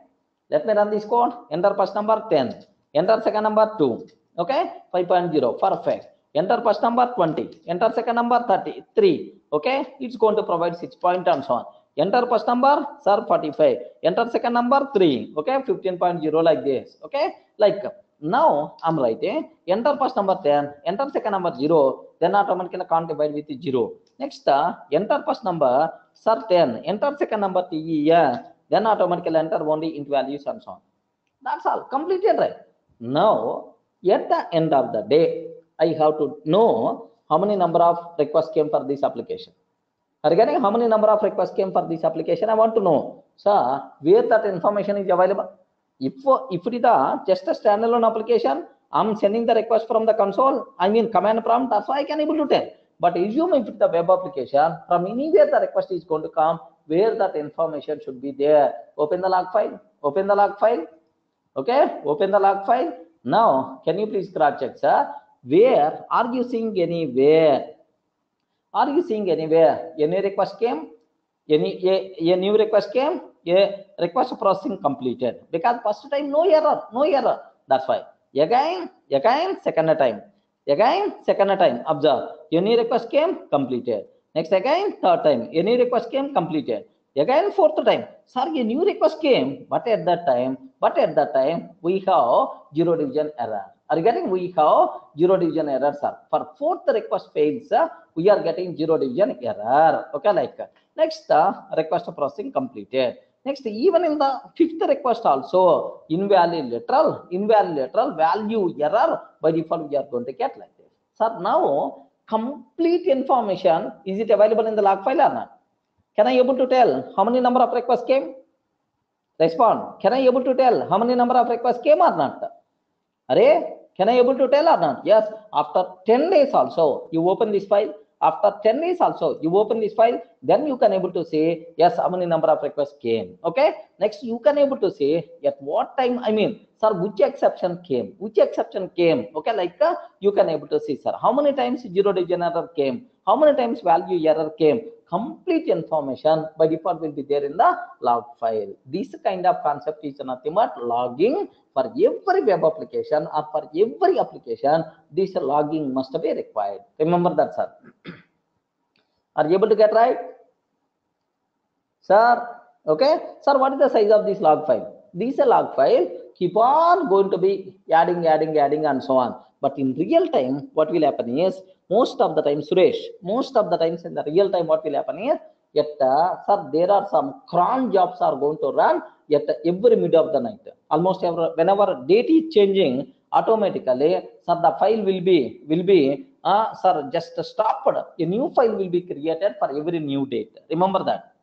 Let me run this code. Enter first number 10. Enter second number 2. Okay, 5.0. Perfect. Enter first number 20. Enter second number 33 okay it's going to provide 6 point and so on enter first number sir 45 enter second number 3 okay 15.0 like this okay like now i'm writing enter first number 10 enter second number 0 then automatically can't divide with 0 next uh, enter first number sir 10 enter second number yeah then automatically enter only int values and so on. That's all completed right. Now at the end of the day i have to know how many number of requests came for this application. Regarding how many number of requests came for this application? I want to know. Sir where that information is available if if it is a just a standalone application i'm sending the request from the console i mean command prompt that's why i can able to tell. But assume if it's the web application from anywhere the request is going to come where that information should be there. Open the log file open the log file okay? Open the log file. Now can you please cross check sir? Where are you seeing anywhere? Are you seeing anywhere? Any request came? Any a, a new request came a request processing completed because first time no error, no error. That's why. Again, again, second time. Again, second time. Observe. Any request came completed. Next again, third time. Any request came completed. Again, fourth time. Sir, a new request came, but at that time, but at that time, we have zero division error. Are getting? We have zero division error, sir. For fourth request fails, we are getting zero division error. Okay, like next uh, request processing completed. Next, even in the fifth request also, invalid literal, invalid literal value error, by default we are going to get like this. Sir, now complete information, is it available in the log file or not? Can I able to tell how many number of requests came? Respond. Can I able to tell how many number of requests came or not? Array, can I able to tell or not? Yes, after 10 days also, you open this file. After 10 days also, you open this file, then you can able to say, yes, how many number of requests came. Okay. Next, you can able to say at what time, I mean, sir, which exception came? Which exception came? Okay, like uh, you can able to see, sir, how many times zero division error came? How many times value error came? Complete information by default will be there in the log file. This kind of concept is nothing but logging for every web application or for every application. This logging must be required. Remember that, sir. Are you able to get right? Sir, okay. Sir, what is the size of this log file? This is a log file. Keep on going to be adding, adding, adding, and so on. But in real time, what will happen is most of the time, Suresh, most of the times in the real time, what will happen is yet, uh, sir, there are some cron jobs are going to run yet every mid of the night. Almost every, whenever date is changing, automatically, sir, the file will be will be uh, sir, just stopped. A new file will be created for every new date. Remember that.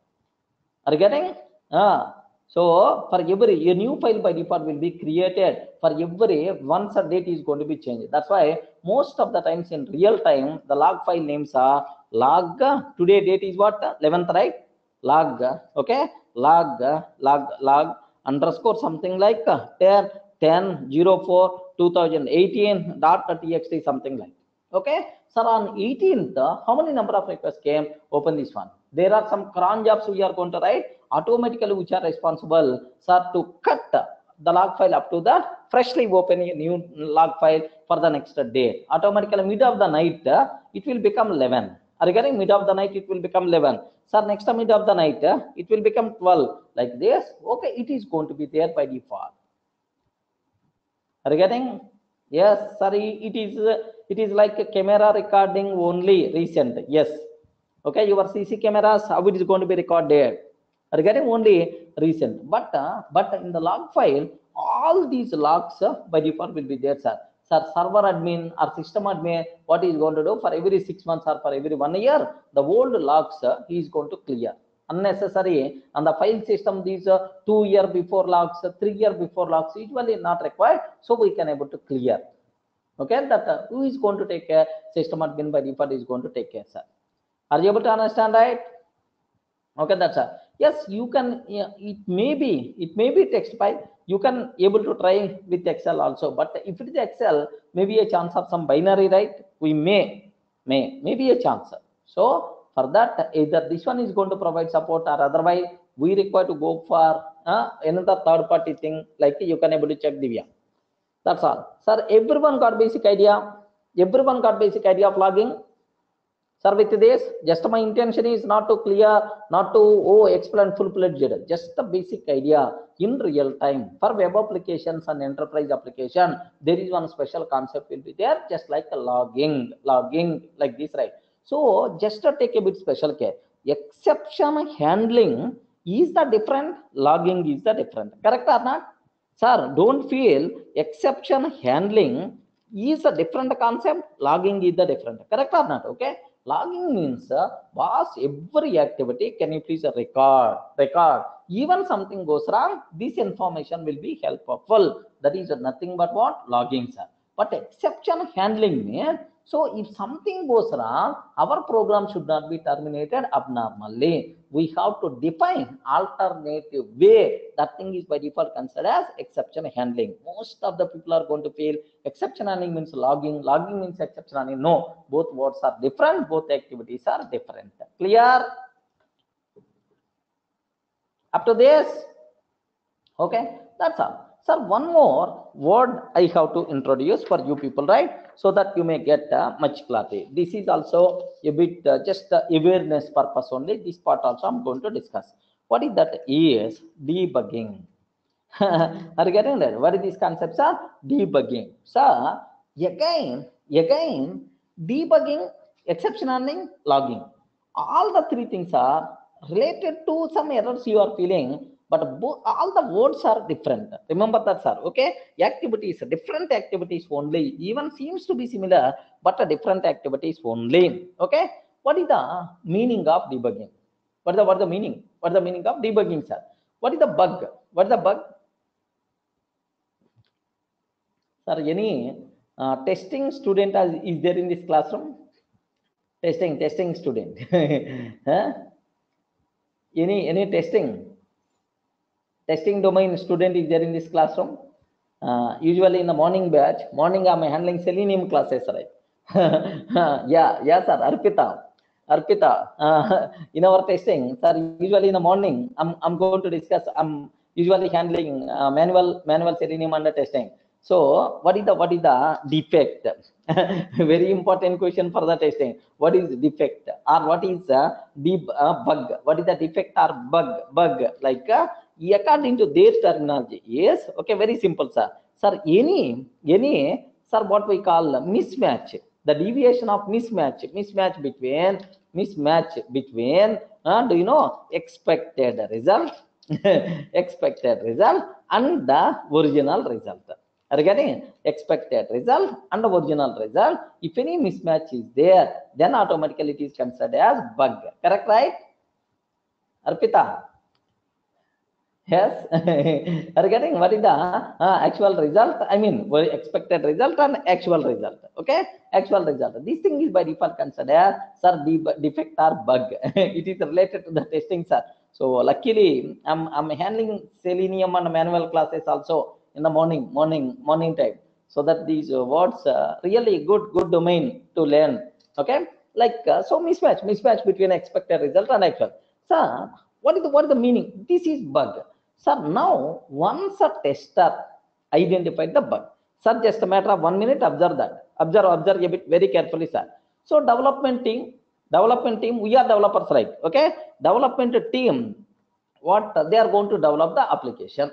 Are you getting? Uh, so for every a new file by default will be created for every once a date is going to be changed. That's why most of the times in real time the log file names are log today date is what 11th right log okay log log log underscore something like 10 10 04 2018 dot txt something like okay? Sir on 18th how many number of requests came? Open this one. There are some cron jobs we are going to write. Automatically which are responsible? Sir to cut the log file up to the freshly open a new log file for the next day. Automatically mid of the night it will become 11 are you getting? Mid of the night it will become 11 sir next mid of the night it will become 12 like this? Okay it is going to be there by default. Are you getting? Yes sorry it is it is like a camera recording only recent yes. Okay your cc cameras how it is going to be recorded are getting only recent. But uh, but in the log file all these logs uh, by default will be there sir. Sir server admin or system admin what is going to do for every six months or for every one year the old logs uh, he is going to clear. Unnecessary. And the file system these uh, two year before logs uh, three year before logs usually not required so we can able to clear okay? That uh, who is going to take care? System admin by default is going to take care sir. Are you able to understand right? Okay that's a yes you can yeah, it may be it may be text file. You can able to try with excel also. But if it is excel maybe a chance of some binary right? We may may maybe a chance so for that either this one is going to provide support or otherwise we require to go for uh, another third party thing like you can able to check divya that's all. Sir everyone got basic idea? Everyone got basic idea of logging? Sir with this just my intention is not to clear not to oh explain full-fledged. Just the basic idea in real time for web applications and enterprise application. There is one special concept will be there just like a logging logging like this right? So just to take a bit special care. Exception handling is the different logging is the different. Correct or not sir don't feel exception handling is a different concept. Logging is the different. Correct or not? Okay? Logging means uh, boss every activity can you please record record? Even something goes wrong this information will be helpful. That is nothing but what? Logging sir. But exception handling means so if something goes wrong our program should not be terminated abnormally. We have to define alternative way. That thing is by default considered as exception handling. Most of the people are going to feel exception handling means logging. Logging means exception handling. No both words are different. Both activities are different. Clear? Up to this? Okay, that's all. Sir, one more word I have to introduce for you people, right? So that you may get uh, much clarity. This is also a bit uh, just uh, awareness purpose only. This part also I'm going to discuss. What is that? Is debugging. are you getting that? What is these concepts are? Debugging. So again, again, debugging, exception handling, logging. All the three things are related to some errors you are feeling but all the words are different. Remember that sir. Okay? Activities different activities only. Even seems to be similar but a different activities only. Okay? What is the meaning of debugging? What is the what is the meaning? What is the meaning of debugging sir? What is the bug? What is the bug? Sir any uh, testing student as, is there in this classroom? Testing testing student. Huh? any any testing testing domain student is there in this classroom. Uh, usually in the morning batch morning i'm handling selenium classes right? Yeah yeah sir arpita. Arpita uh, in our testing sir usually in the morning i'm i'm going to discuss i'm usually handling uh, manual manual selenium under testing. So what is the what is the defect? Very important question for the testing. What is defect? Or what is the uh, bug? What is the defect or bug? Bug like uh, according to their terminology yes. Okay very simple sir. Sir any any sir what we call mismatch the deviation of mismatch mismatch between mismatch between uh, do you know expected result expected result and the original result. Are getting? Expected result and the original result. If any mismatch is there then automatically it is considered as bug. Correct right? Arpita yes. Are getting what is the uh, actual result i mean expected result and actual result okay? Actual result. This thing is by default considered sir de- defect or bug. It is related to the testing sir. So luckily i'm i'm handling selenium and manual classes also in the morning morning morning time. So that these uh, words uh, really good good domain to learn okay? Like uh, so mismatch mismatch between expected result and actual. Sir what is the what is the meaning? This is bug sir now once a tester identified the bug sir just a matter of one minute observe that. Observe observe a bit very carefully sir. So development team development team we are developers right? Okay? Development team what they are going to develop the application.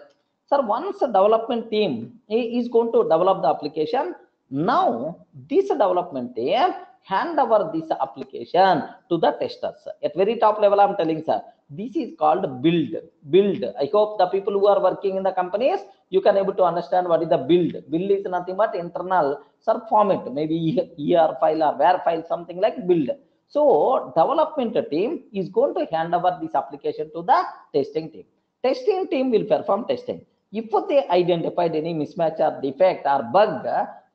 Sir once a development team is going to develop the application now this development team hand over this application to the testers at very top level i'm telling sir this is called build. Build. I hope the people who are working in the companies you can able to understand what is the build. Build is nothing but internal sir format. Maybe er file or war file something like build. So development team is going to hand over this application to the testing team. Testing team will perform testing. If they identified any mismatch or defect or bug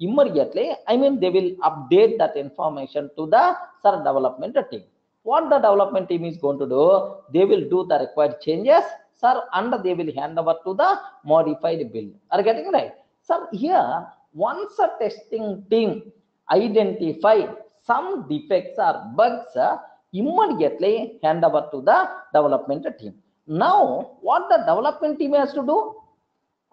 immediately i mean they will update that information to the sir development team what the development team is going to do they will do the required changes sir and they will hand over to the modified build are you getting right sir here once a testing team identify some defects or bugs immediately hand over to the development team now what the development team has to do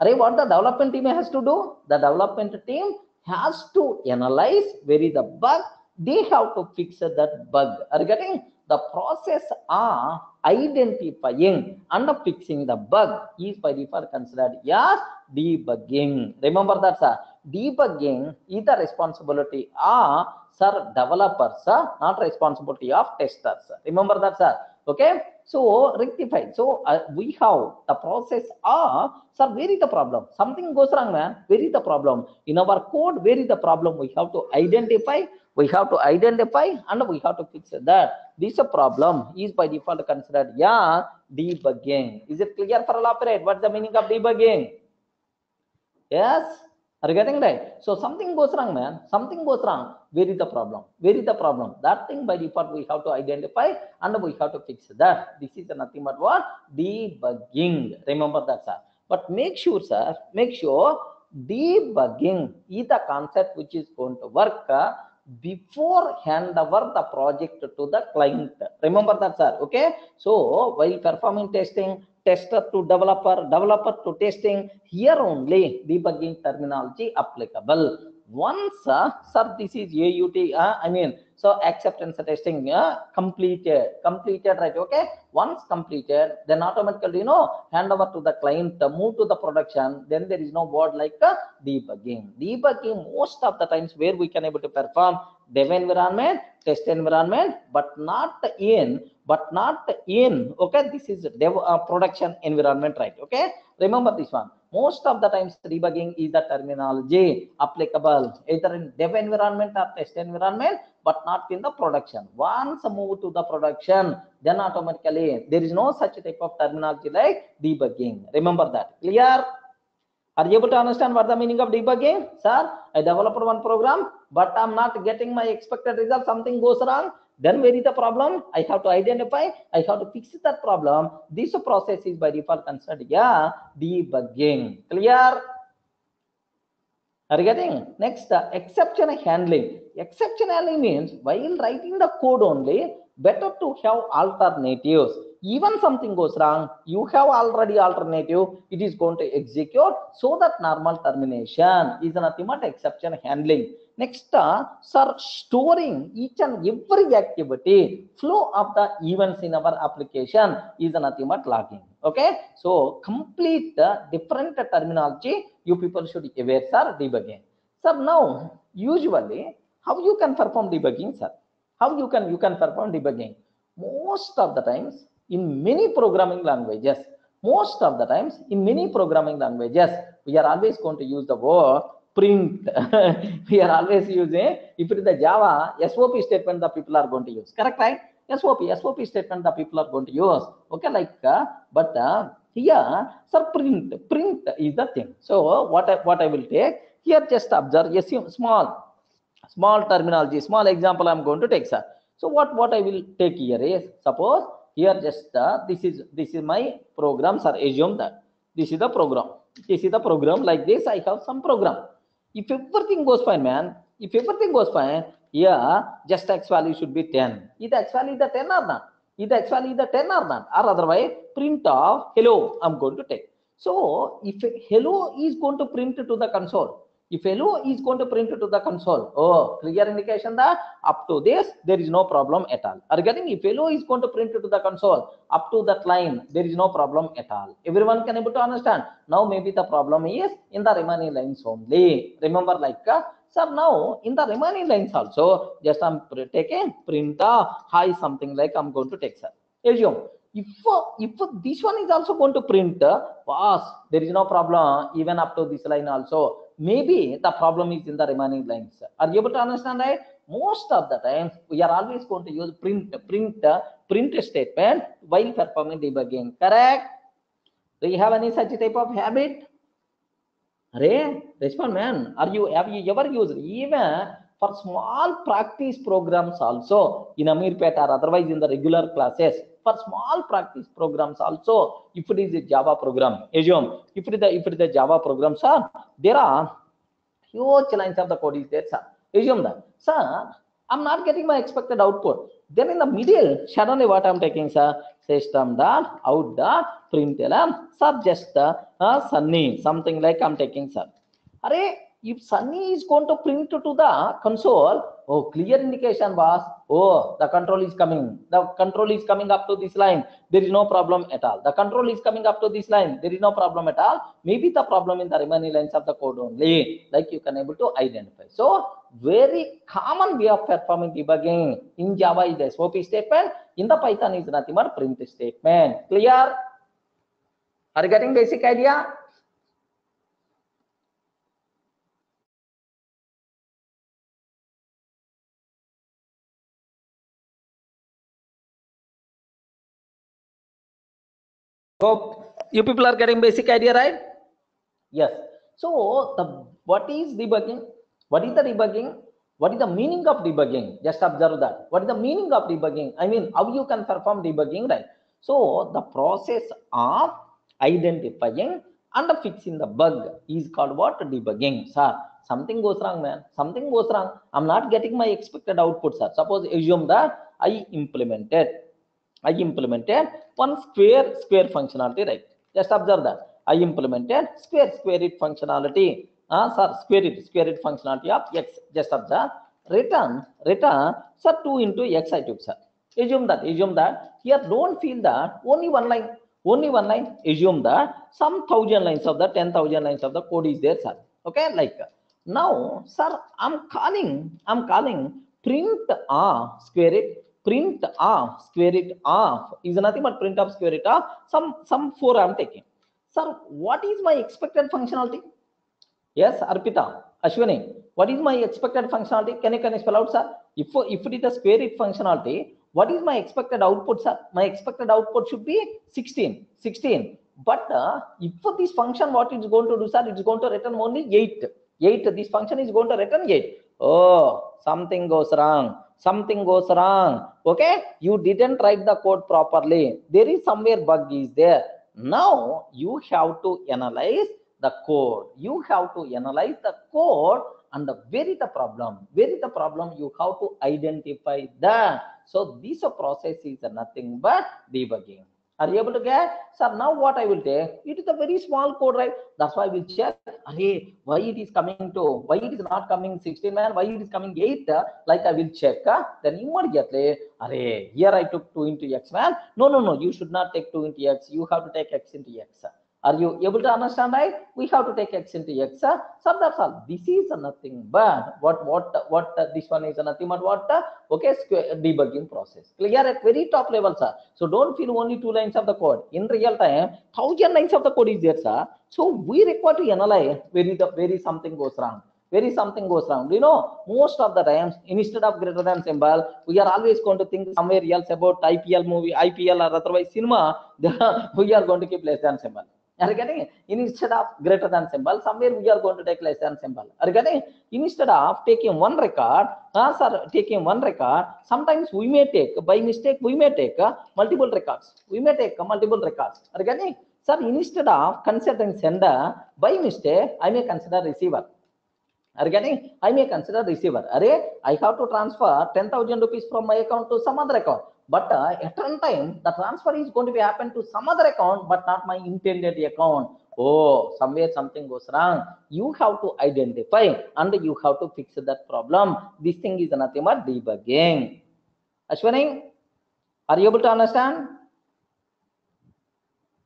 Array, what the development team has to do? The development team has to analyze where is the bug. They have to fix that bug. Getting? The process of identifying and fixing the bug is by default considered as debugging. Remember that, sir. Debugging is the responsibility of sir developers, sir, not responsibility of testers. Remember that, sir. Okay. So rectified. So uh, we have the process of sir, where is the problem? Something goes wrong, man. Where is the problem? In our code, where is the problem? We have to identify. We have to identify and we have to fix that. This problem is by default considered yeah debugging. Is it clear for all operate? What's the meaning of debugging? Yes. Are you getting right? So something goes wrong, man. Something goes wrong. Where is the problem? Where is the problem? That thing by default we have to identify and we have to fix that. This is nothing but what? Debugging. Remember that, sir. But make sure, sir, make sure debugging is the concept which is going to work before hand over the project to the client. Remember that, sir. Okay. So while performing testing, tester to developer developer to testing here only debugging terminology applicable once uh, sir this is UAT uh, i mean so acceptance testing uh, completed completed right okay? Once completed then automatically you know hand over to the client uh, move to the production then there is no word like uh, debugging. Debugging most of the times where we can able to perform dev environment test environment but not in but not in okay? This is dev uh, production environment right okay? Remember this one most of the times debugging is the terminology applicable either in dev environment or test environment but not in the production. Once move to the production then automatically there is no such type of terminology like debugging. Remember that. Clear? Are you able to understand what the meaning of debugging? Sir i developed one program but i'm not getting my expected result. Something goes wrong then where is the problem? I have to identify i have to fix that problem. This process is by default considered yeah debugging. Clear? Are you getting? Next uh, exception handling. Exception handling means while writing the code only better to have alternatives. Even something goes wrong you have already alternative it is going to execute so that normal termination is nothing but exception handling next uh, sir storing each and every activity flow of the events in our application is nothing but logging okay? So complete uh, different terminology you people should aware sir debugging. Sir now usually how you can perform debugging sir? How you can you can perform debugging? Most of the times in many programming languages most of the times in many programming languages we are always going to use the word print. We are always using if it is the java sop statement the people are going to use. Correct right? Sop sop statement the people are going to use. Okay like uh, but uh, here sir print print is the thing. So what I, what i will take? Here just observe yes small small terminology small example i'm going to take sir. So what what i will take here is suppose here just uh, this is this is my program sir assume that. This is the program. This is the program like this i have some program if everything goes fine man if everything goes fine yeah, just x value should be 10 is x value the 10 or not? Is x value the 10 or not? Or otherwise print of hello i'm going to take. So if hello is going to print to the console if hello is going to print to the console oh clear indication that up to this there is no problem at all. Are getting if hello is going to print to the console up to that line there is no problem at all. Everyone can able to understand. Now maybe the problem is in the remaining lines only. Remember like uh, sir now in the remaining lines also just i'm taking print uh, hi something like i'm going to take sir. Assume if if this one is also going to print uh, boss there is no problem even up to this line also maybe the problem is in the remaining lines are you able to understand right? Most of the time we are always going to use print print print statement while performing debugging correct? Do you have any such type of habit? Array, respond man. Are you have you ever used even for small practice programs also. In Amirpet or otherwise in the regular classes for small practice programs also if it is a Java program assume if it is the if it is Java program sir there are huge lines of the code is there sir. Assume that. Sir I'm not getting my expected output. Then in the middle suddenly what I'm taking sir? System dot out dot just uh, uh, sunny something like I'm taking sir. Array, if Sunny is going to print to the console, oh, clear indication was, oh, the control is coming. The control is coming up to this line. There is no problem at all. The control is coming up to this line. There is no problem at all. Maybe the problem in the remaining lines of the code only, like you can able to identify. So, very common way of performing debugging in Java is the SOP statement. In the Python is nothing but print statement. Clear? Are you getting basic idea? Hope you people are getting basic idea, right? Yes. So the what is debugging? What is the debugging? What is the meaning of debugging? Just observe that. What is the meaning of debugging? I mean, how you can perform debugging, right? So the process of identifying and fixing the bug is called what? Debugging, sir. Something goes wrong, man. Something goes wrong. I'm not getting my expected output, sir. Suppose assume that I implemented I implemented one square square functionality, right? Just observe that. I implemented square square it functionality. Uh, sir, square it, square it functionality of x. Just observe. Return, return, sir, 2 into x I took, sir. Assume that, assume that. Here, don't feel that only one line, only one line. Assume that some thousand lines of the 10,000 lines of the code is there, sir. Okay, like now, sir, I'm calling, I'm calling print off square it print off square it off. Is nothing but print off square it off. Some some four i'm taking. Sir what is my expected functionality? Yes arpita ashwini what is my expected functionality? Can you can you spell out sir? If if it is a square it functionality what is my expected output sir? My expected output should be 16 16 but uh, if this function what it's going to do sir it's going to return only 8 8 this function is going to return 8 oh something goes wrong something goes wrong. Okay? You didn't write the code properly. There is somewhere bug is there. Now you have to analyze the code. You have to analyze the code and where is the problem? Where is the problem? You have to identify that. So this process is nothing but debugging are you able to get? Sir, now what I will take? It is a very small code, right? That's why I will check. Array, why it is coming to? Why it is not coming 16 man? Why it is coming 8? Like I will check. Then immediately, array, here I took 2 into x man. No, no, no. You should not take 2 into x. You have to take x into x. Are you able to understand, right? We have to take x into x. So that's all. This is nothing but what what what uh, this one is nothing but what uh, okay square debugging process. Clear at very top level, sir. So don't feel only two lines of the code. In real time, thousand lines of the code is there, sir. So we require to analyze where is the is something goes wrong. Where is something goes wrong. You know, most of the times, instead of greater than symbol, we are always going to think somewhere else about IPL movie, IPL or otherwise cinema. we are going to keep less than symbol. Are you getting it? Instead of greater than symbol, somewhere we are going to take less than symbol. Are you getting it? Instead of taking one record, uh, sir, taking one record, sometimes we may take, by mistake, we may take uh, multiple records. We may take uh, multiple records. Are you getting it? Sir, instead of considering sender, by mistake, I may consider receiver. Are you getting? I may consider receiver. Array, I have to transfer 10,000 rupees from my account to some other account but uh, at one time the transfer is going to be happen to some other account but not my intended account. Oh somewhere something goes wrong. You have to identify and you have to fix that problem. This thing is nothing but debugging. Ashwini are you able to understand?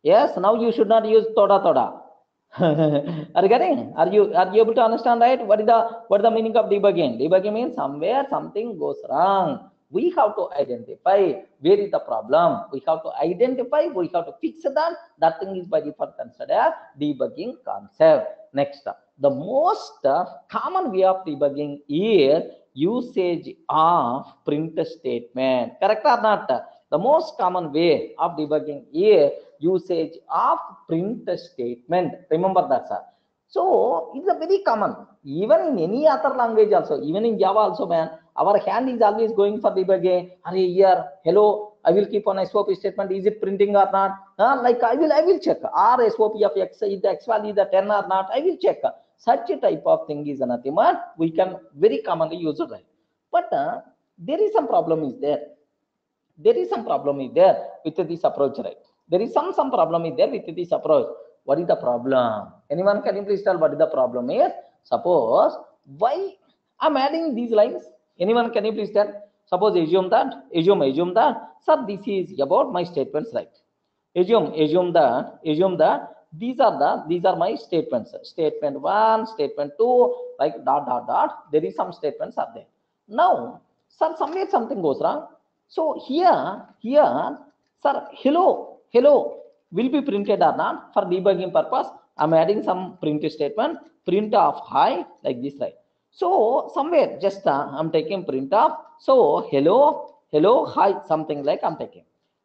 Yes now you should not use toda toda are you getting? Are you are you able to understand right? What is the what is the meaning of debugging? Debugging means somewhere something goes wrong we have to identify where is the problem. We have to identify, we have to fix that. That thing is by default considered debugging concept. Next, the most common way of debugging is usage of print statement. Correct or not? The most common way of debugging is usage of print statement. Remember that, sir. So it's a very common. Even in any other language also, even in Java also, man, our hand is always going for debugging. Are here, hello, I will keep on SOP statement. Is it printing or not? Uh, like I will, I will check. R SOP of X is the X value the 10 or not? I will check. Such a type of thing is but we can very commonly use it, right? But uh, there is some problem is there. There is some problem is there with this approach, right? There is some some problem is there with this approach. What is the problem? Anyone can you please tell what is the problem is? Suppose why I'm adding these lines Anyone can you please tell? Suppose assume that, assume, assume that, sir, this is about my statements, right? Assume, assume that, assume that these are the, these are my statements. Statement one, statement two, like dot, dot, dot. There is some statements are there. Now, sir, somewhere something goes wrong. So here, here, sir, hello, hello will be printed or not for debugging purpose. I'm adding some print statement, print of hi, like this, right? So somewhere just uh, I'm taking print of so hello, hello, hi, something like I'm taking.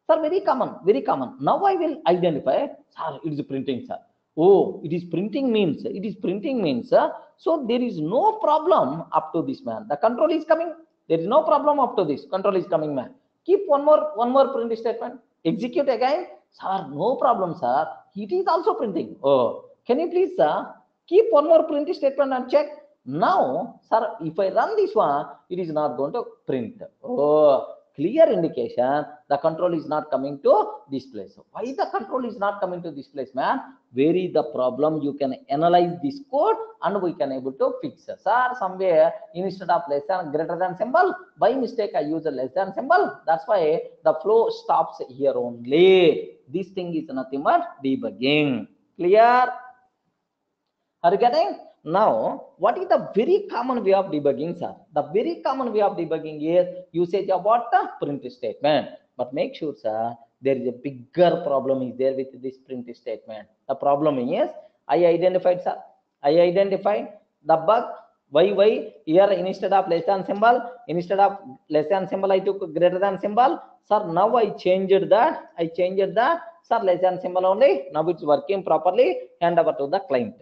Sir, very common, very common. Now I will identify, sir, it is printing, sir. Oh, it is printing means, it is printing means, uh, so there is no problem up to this man. The control is coming. There is no problem up to this. Control is coming, man. Keep one more, one more print statement. Execute again. Sir, no problem, sir. It is also printing. Oh, can you please, sir, keep one more print statement and check now, sir, if I run this one, it is not going to print. Oh, clear indication the control is not coming to this place. Why the control is not coming to this place, man? Where is the problem? You can analyze this code and we can able to fix. Sir, somewhere instead of less than greater than symbol, by mistake I use a less than symbol. That's why the flow stops here only. This thing is nothing but debugging. Clear? Are you getting? Now, what is the very common way of debugging, sir? The very common way of debugging is usage of what? The print statement. But make sure, sir, there is a bigger problem is there with this print statement. The problem is, I identified, sir. I identified the bug. Why, why? Here, instead of less than symbol, instead of less than symbol, I took greater than symbol. Sir, now I changed that. I changed that. Sir, less than symbol only. Now it's working properly. Hand over to the client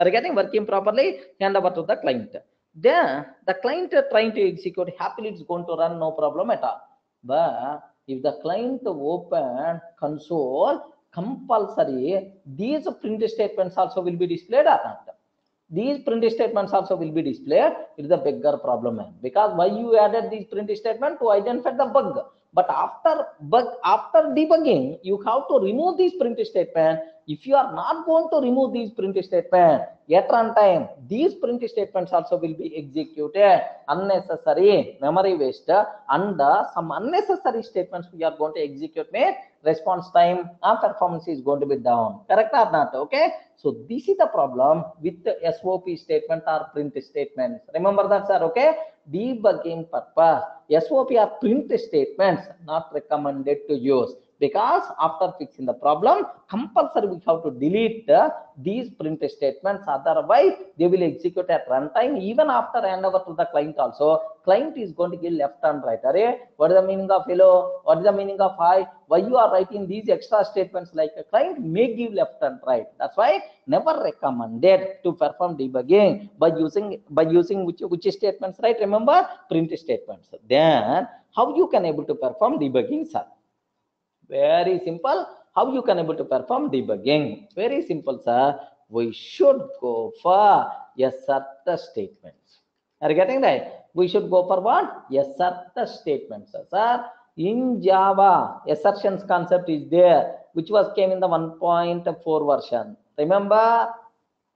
are getting working properly hand over to the client. Then the client trying to execute happily it's going to run no problem at all. But if the client open console compulsory these print statements also will be displayed or not? These print statements also will be displayed it is a bigger problem. Because why you added these print statement to identify the bug but after bug after debugging you have to remove these print statement if you are not going to remove these print statement at runtime these print statements also will be executed. Unnecessary memory waste and uh, some unnecessary statements we are going to execute may response time and performance is going to be down. Correct or not? Okay? So this is the problem with the sop statement or print statements. Remember that sir okay debugging purpose. Sop or print statements not recommended to use because after fixing the problem compulsory we have to delete uh, these print statements. Otherwise they will execute at runtime even after handover to the client also. Client is going to give left and right. Array, what is the meaning of hello? What is the meaning of hi? Why you are writing these extra statements like a client may give left and right. That's why never recommended to perform debugging by using by using which which statements right? Remember print statements. Then how you can able to perform debugging sir very simple. How you can able to perform debugging? Very simple, sir. We should go for assert statements. Are you getting that? We should go for what? Assert statements, sir. In Java, assertions concept is there, which was came in the 1.4 version. Remember?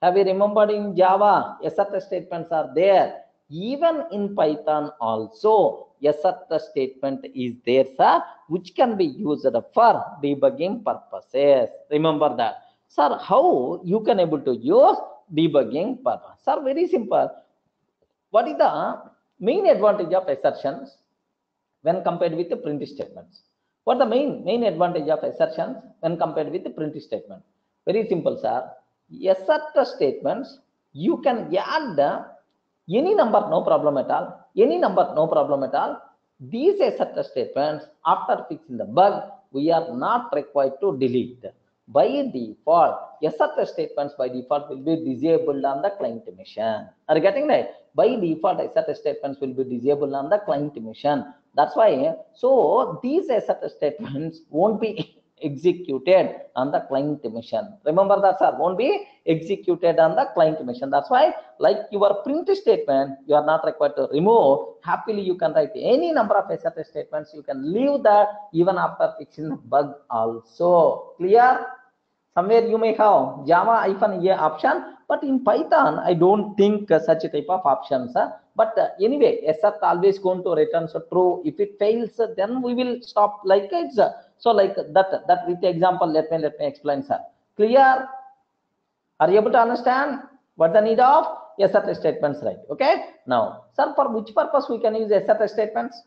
Have you remembered in Java? Assert statements are there. Even in Python also, a assert statement is there, sir, which can be used for debugging purposes. Remember that. Sir, how you can able to use debugging purpose? Sir, very simple. What is the main advantage of assertions when compared with the print statements? What the main main advantage of assertions when compared with the print statement? Very simple, sir. Assert statements, you can add any number, no problem at all. Any number, no problem at all. These assert statements, after fixing the bug, we are not required to delete. By default, assert statements by default will be disabled on the client machine. Are you getting that? By default, assert statements will be disabled on the client machine. That's why, so these assert statements won't be executed on the client machine. Remember that, sir, won't be executed on the client machine. That's why, like your print statement, you are not required to remove. Happily, you can write any number of assert statements. You can leave that even after fixing the bug also. Clear? Somewhere you may have Java hyphen A option, but in Python, I don't think such a type of options. Huh? But uh, anyway, assert always going to return so true. If it fails, then we will stop like it's. So like that, that with the example, let me, let me explain, sir. Clear? Are you able to understand what the need of assert statements, right? Okay. Now, sir, for which purpose we can use assert statements?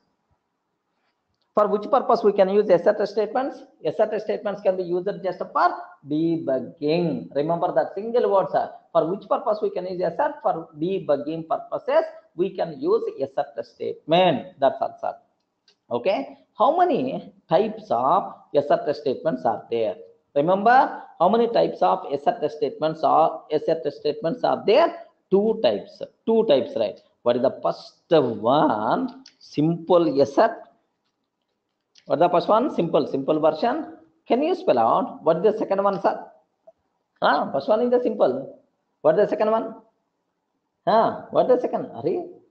For which purpose we can use assert statements? Assert statements can be used just for debugging. Remember that single word, sir. For which purpose we can use assert? For debugging purposes, we can use assert statement. That's all, sir. Okay. How many types of assert statements are there? Remember how many types of assert statements are assert statements are there? Two types. Two types, right? What is the first one? Simple assert what the first one? Simple, simple version. Can you spell out what the second one, sir? Ah, first one is the simple. What the second one? Ah, what the second? Are you?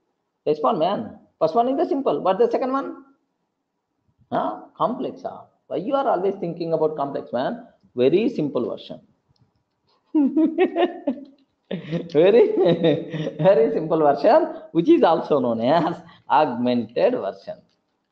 respond, man. First one is the simple. What the second one? Huh? Complex. Huh? Why you are always thinking about complex, man? Very simple version. very, very simple version, which is also known as augmented version.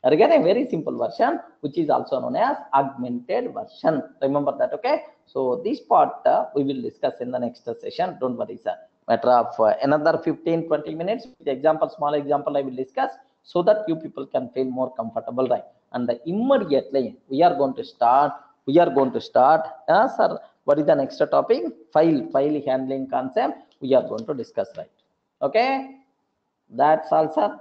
Again, a very simple version, which is also known as augmented version. Remember that, okay? So this part uh, we will discuss in the next session. Don't worry, sir. Matter of uh, another 15, 20 minutes. With example, small example, I will discuss so that you people can feel more comfortable, right? And the immediately we are going to start. We are going to start. Uh, sir, what is the next topic? File, file handling concept. We are going to discuss, right? Okay. That's all, sir.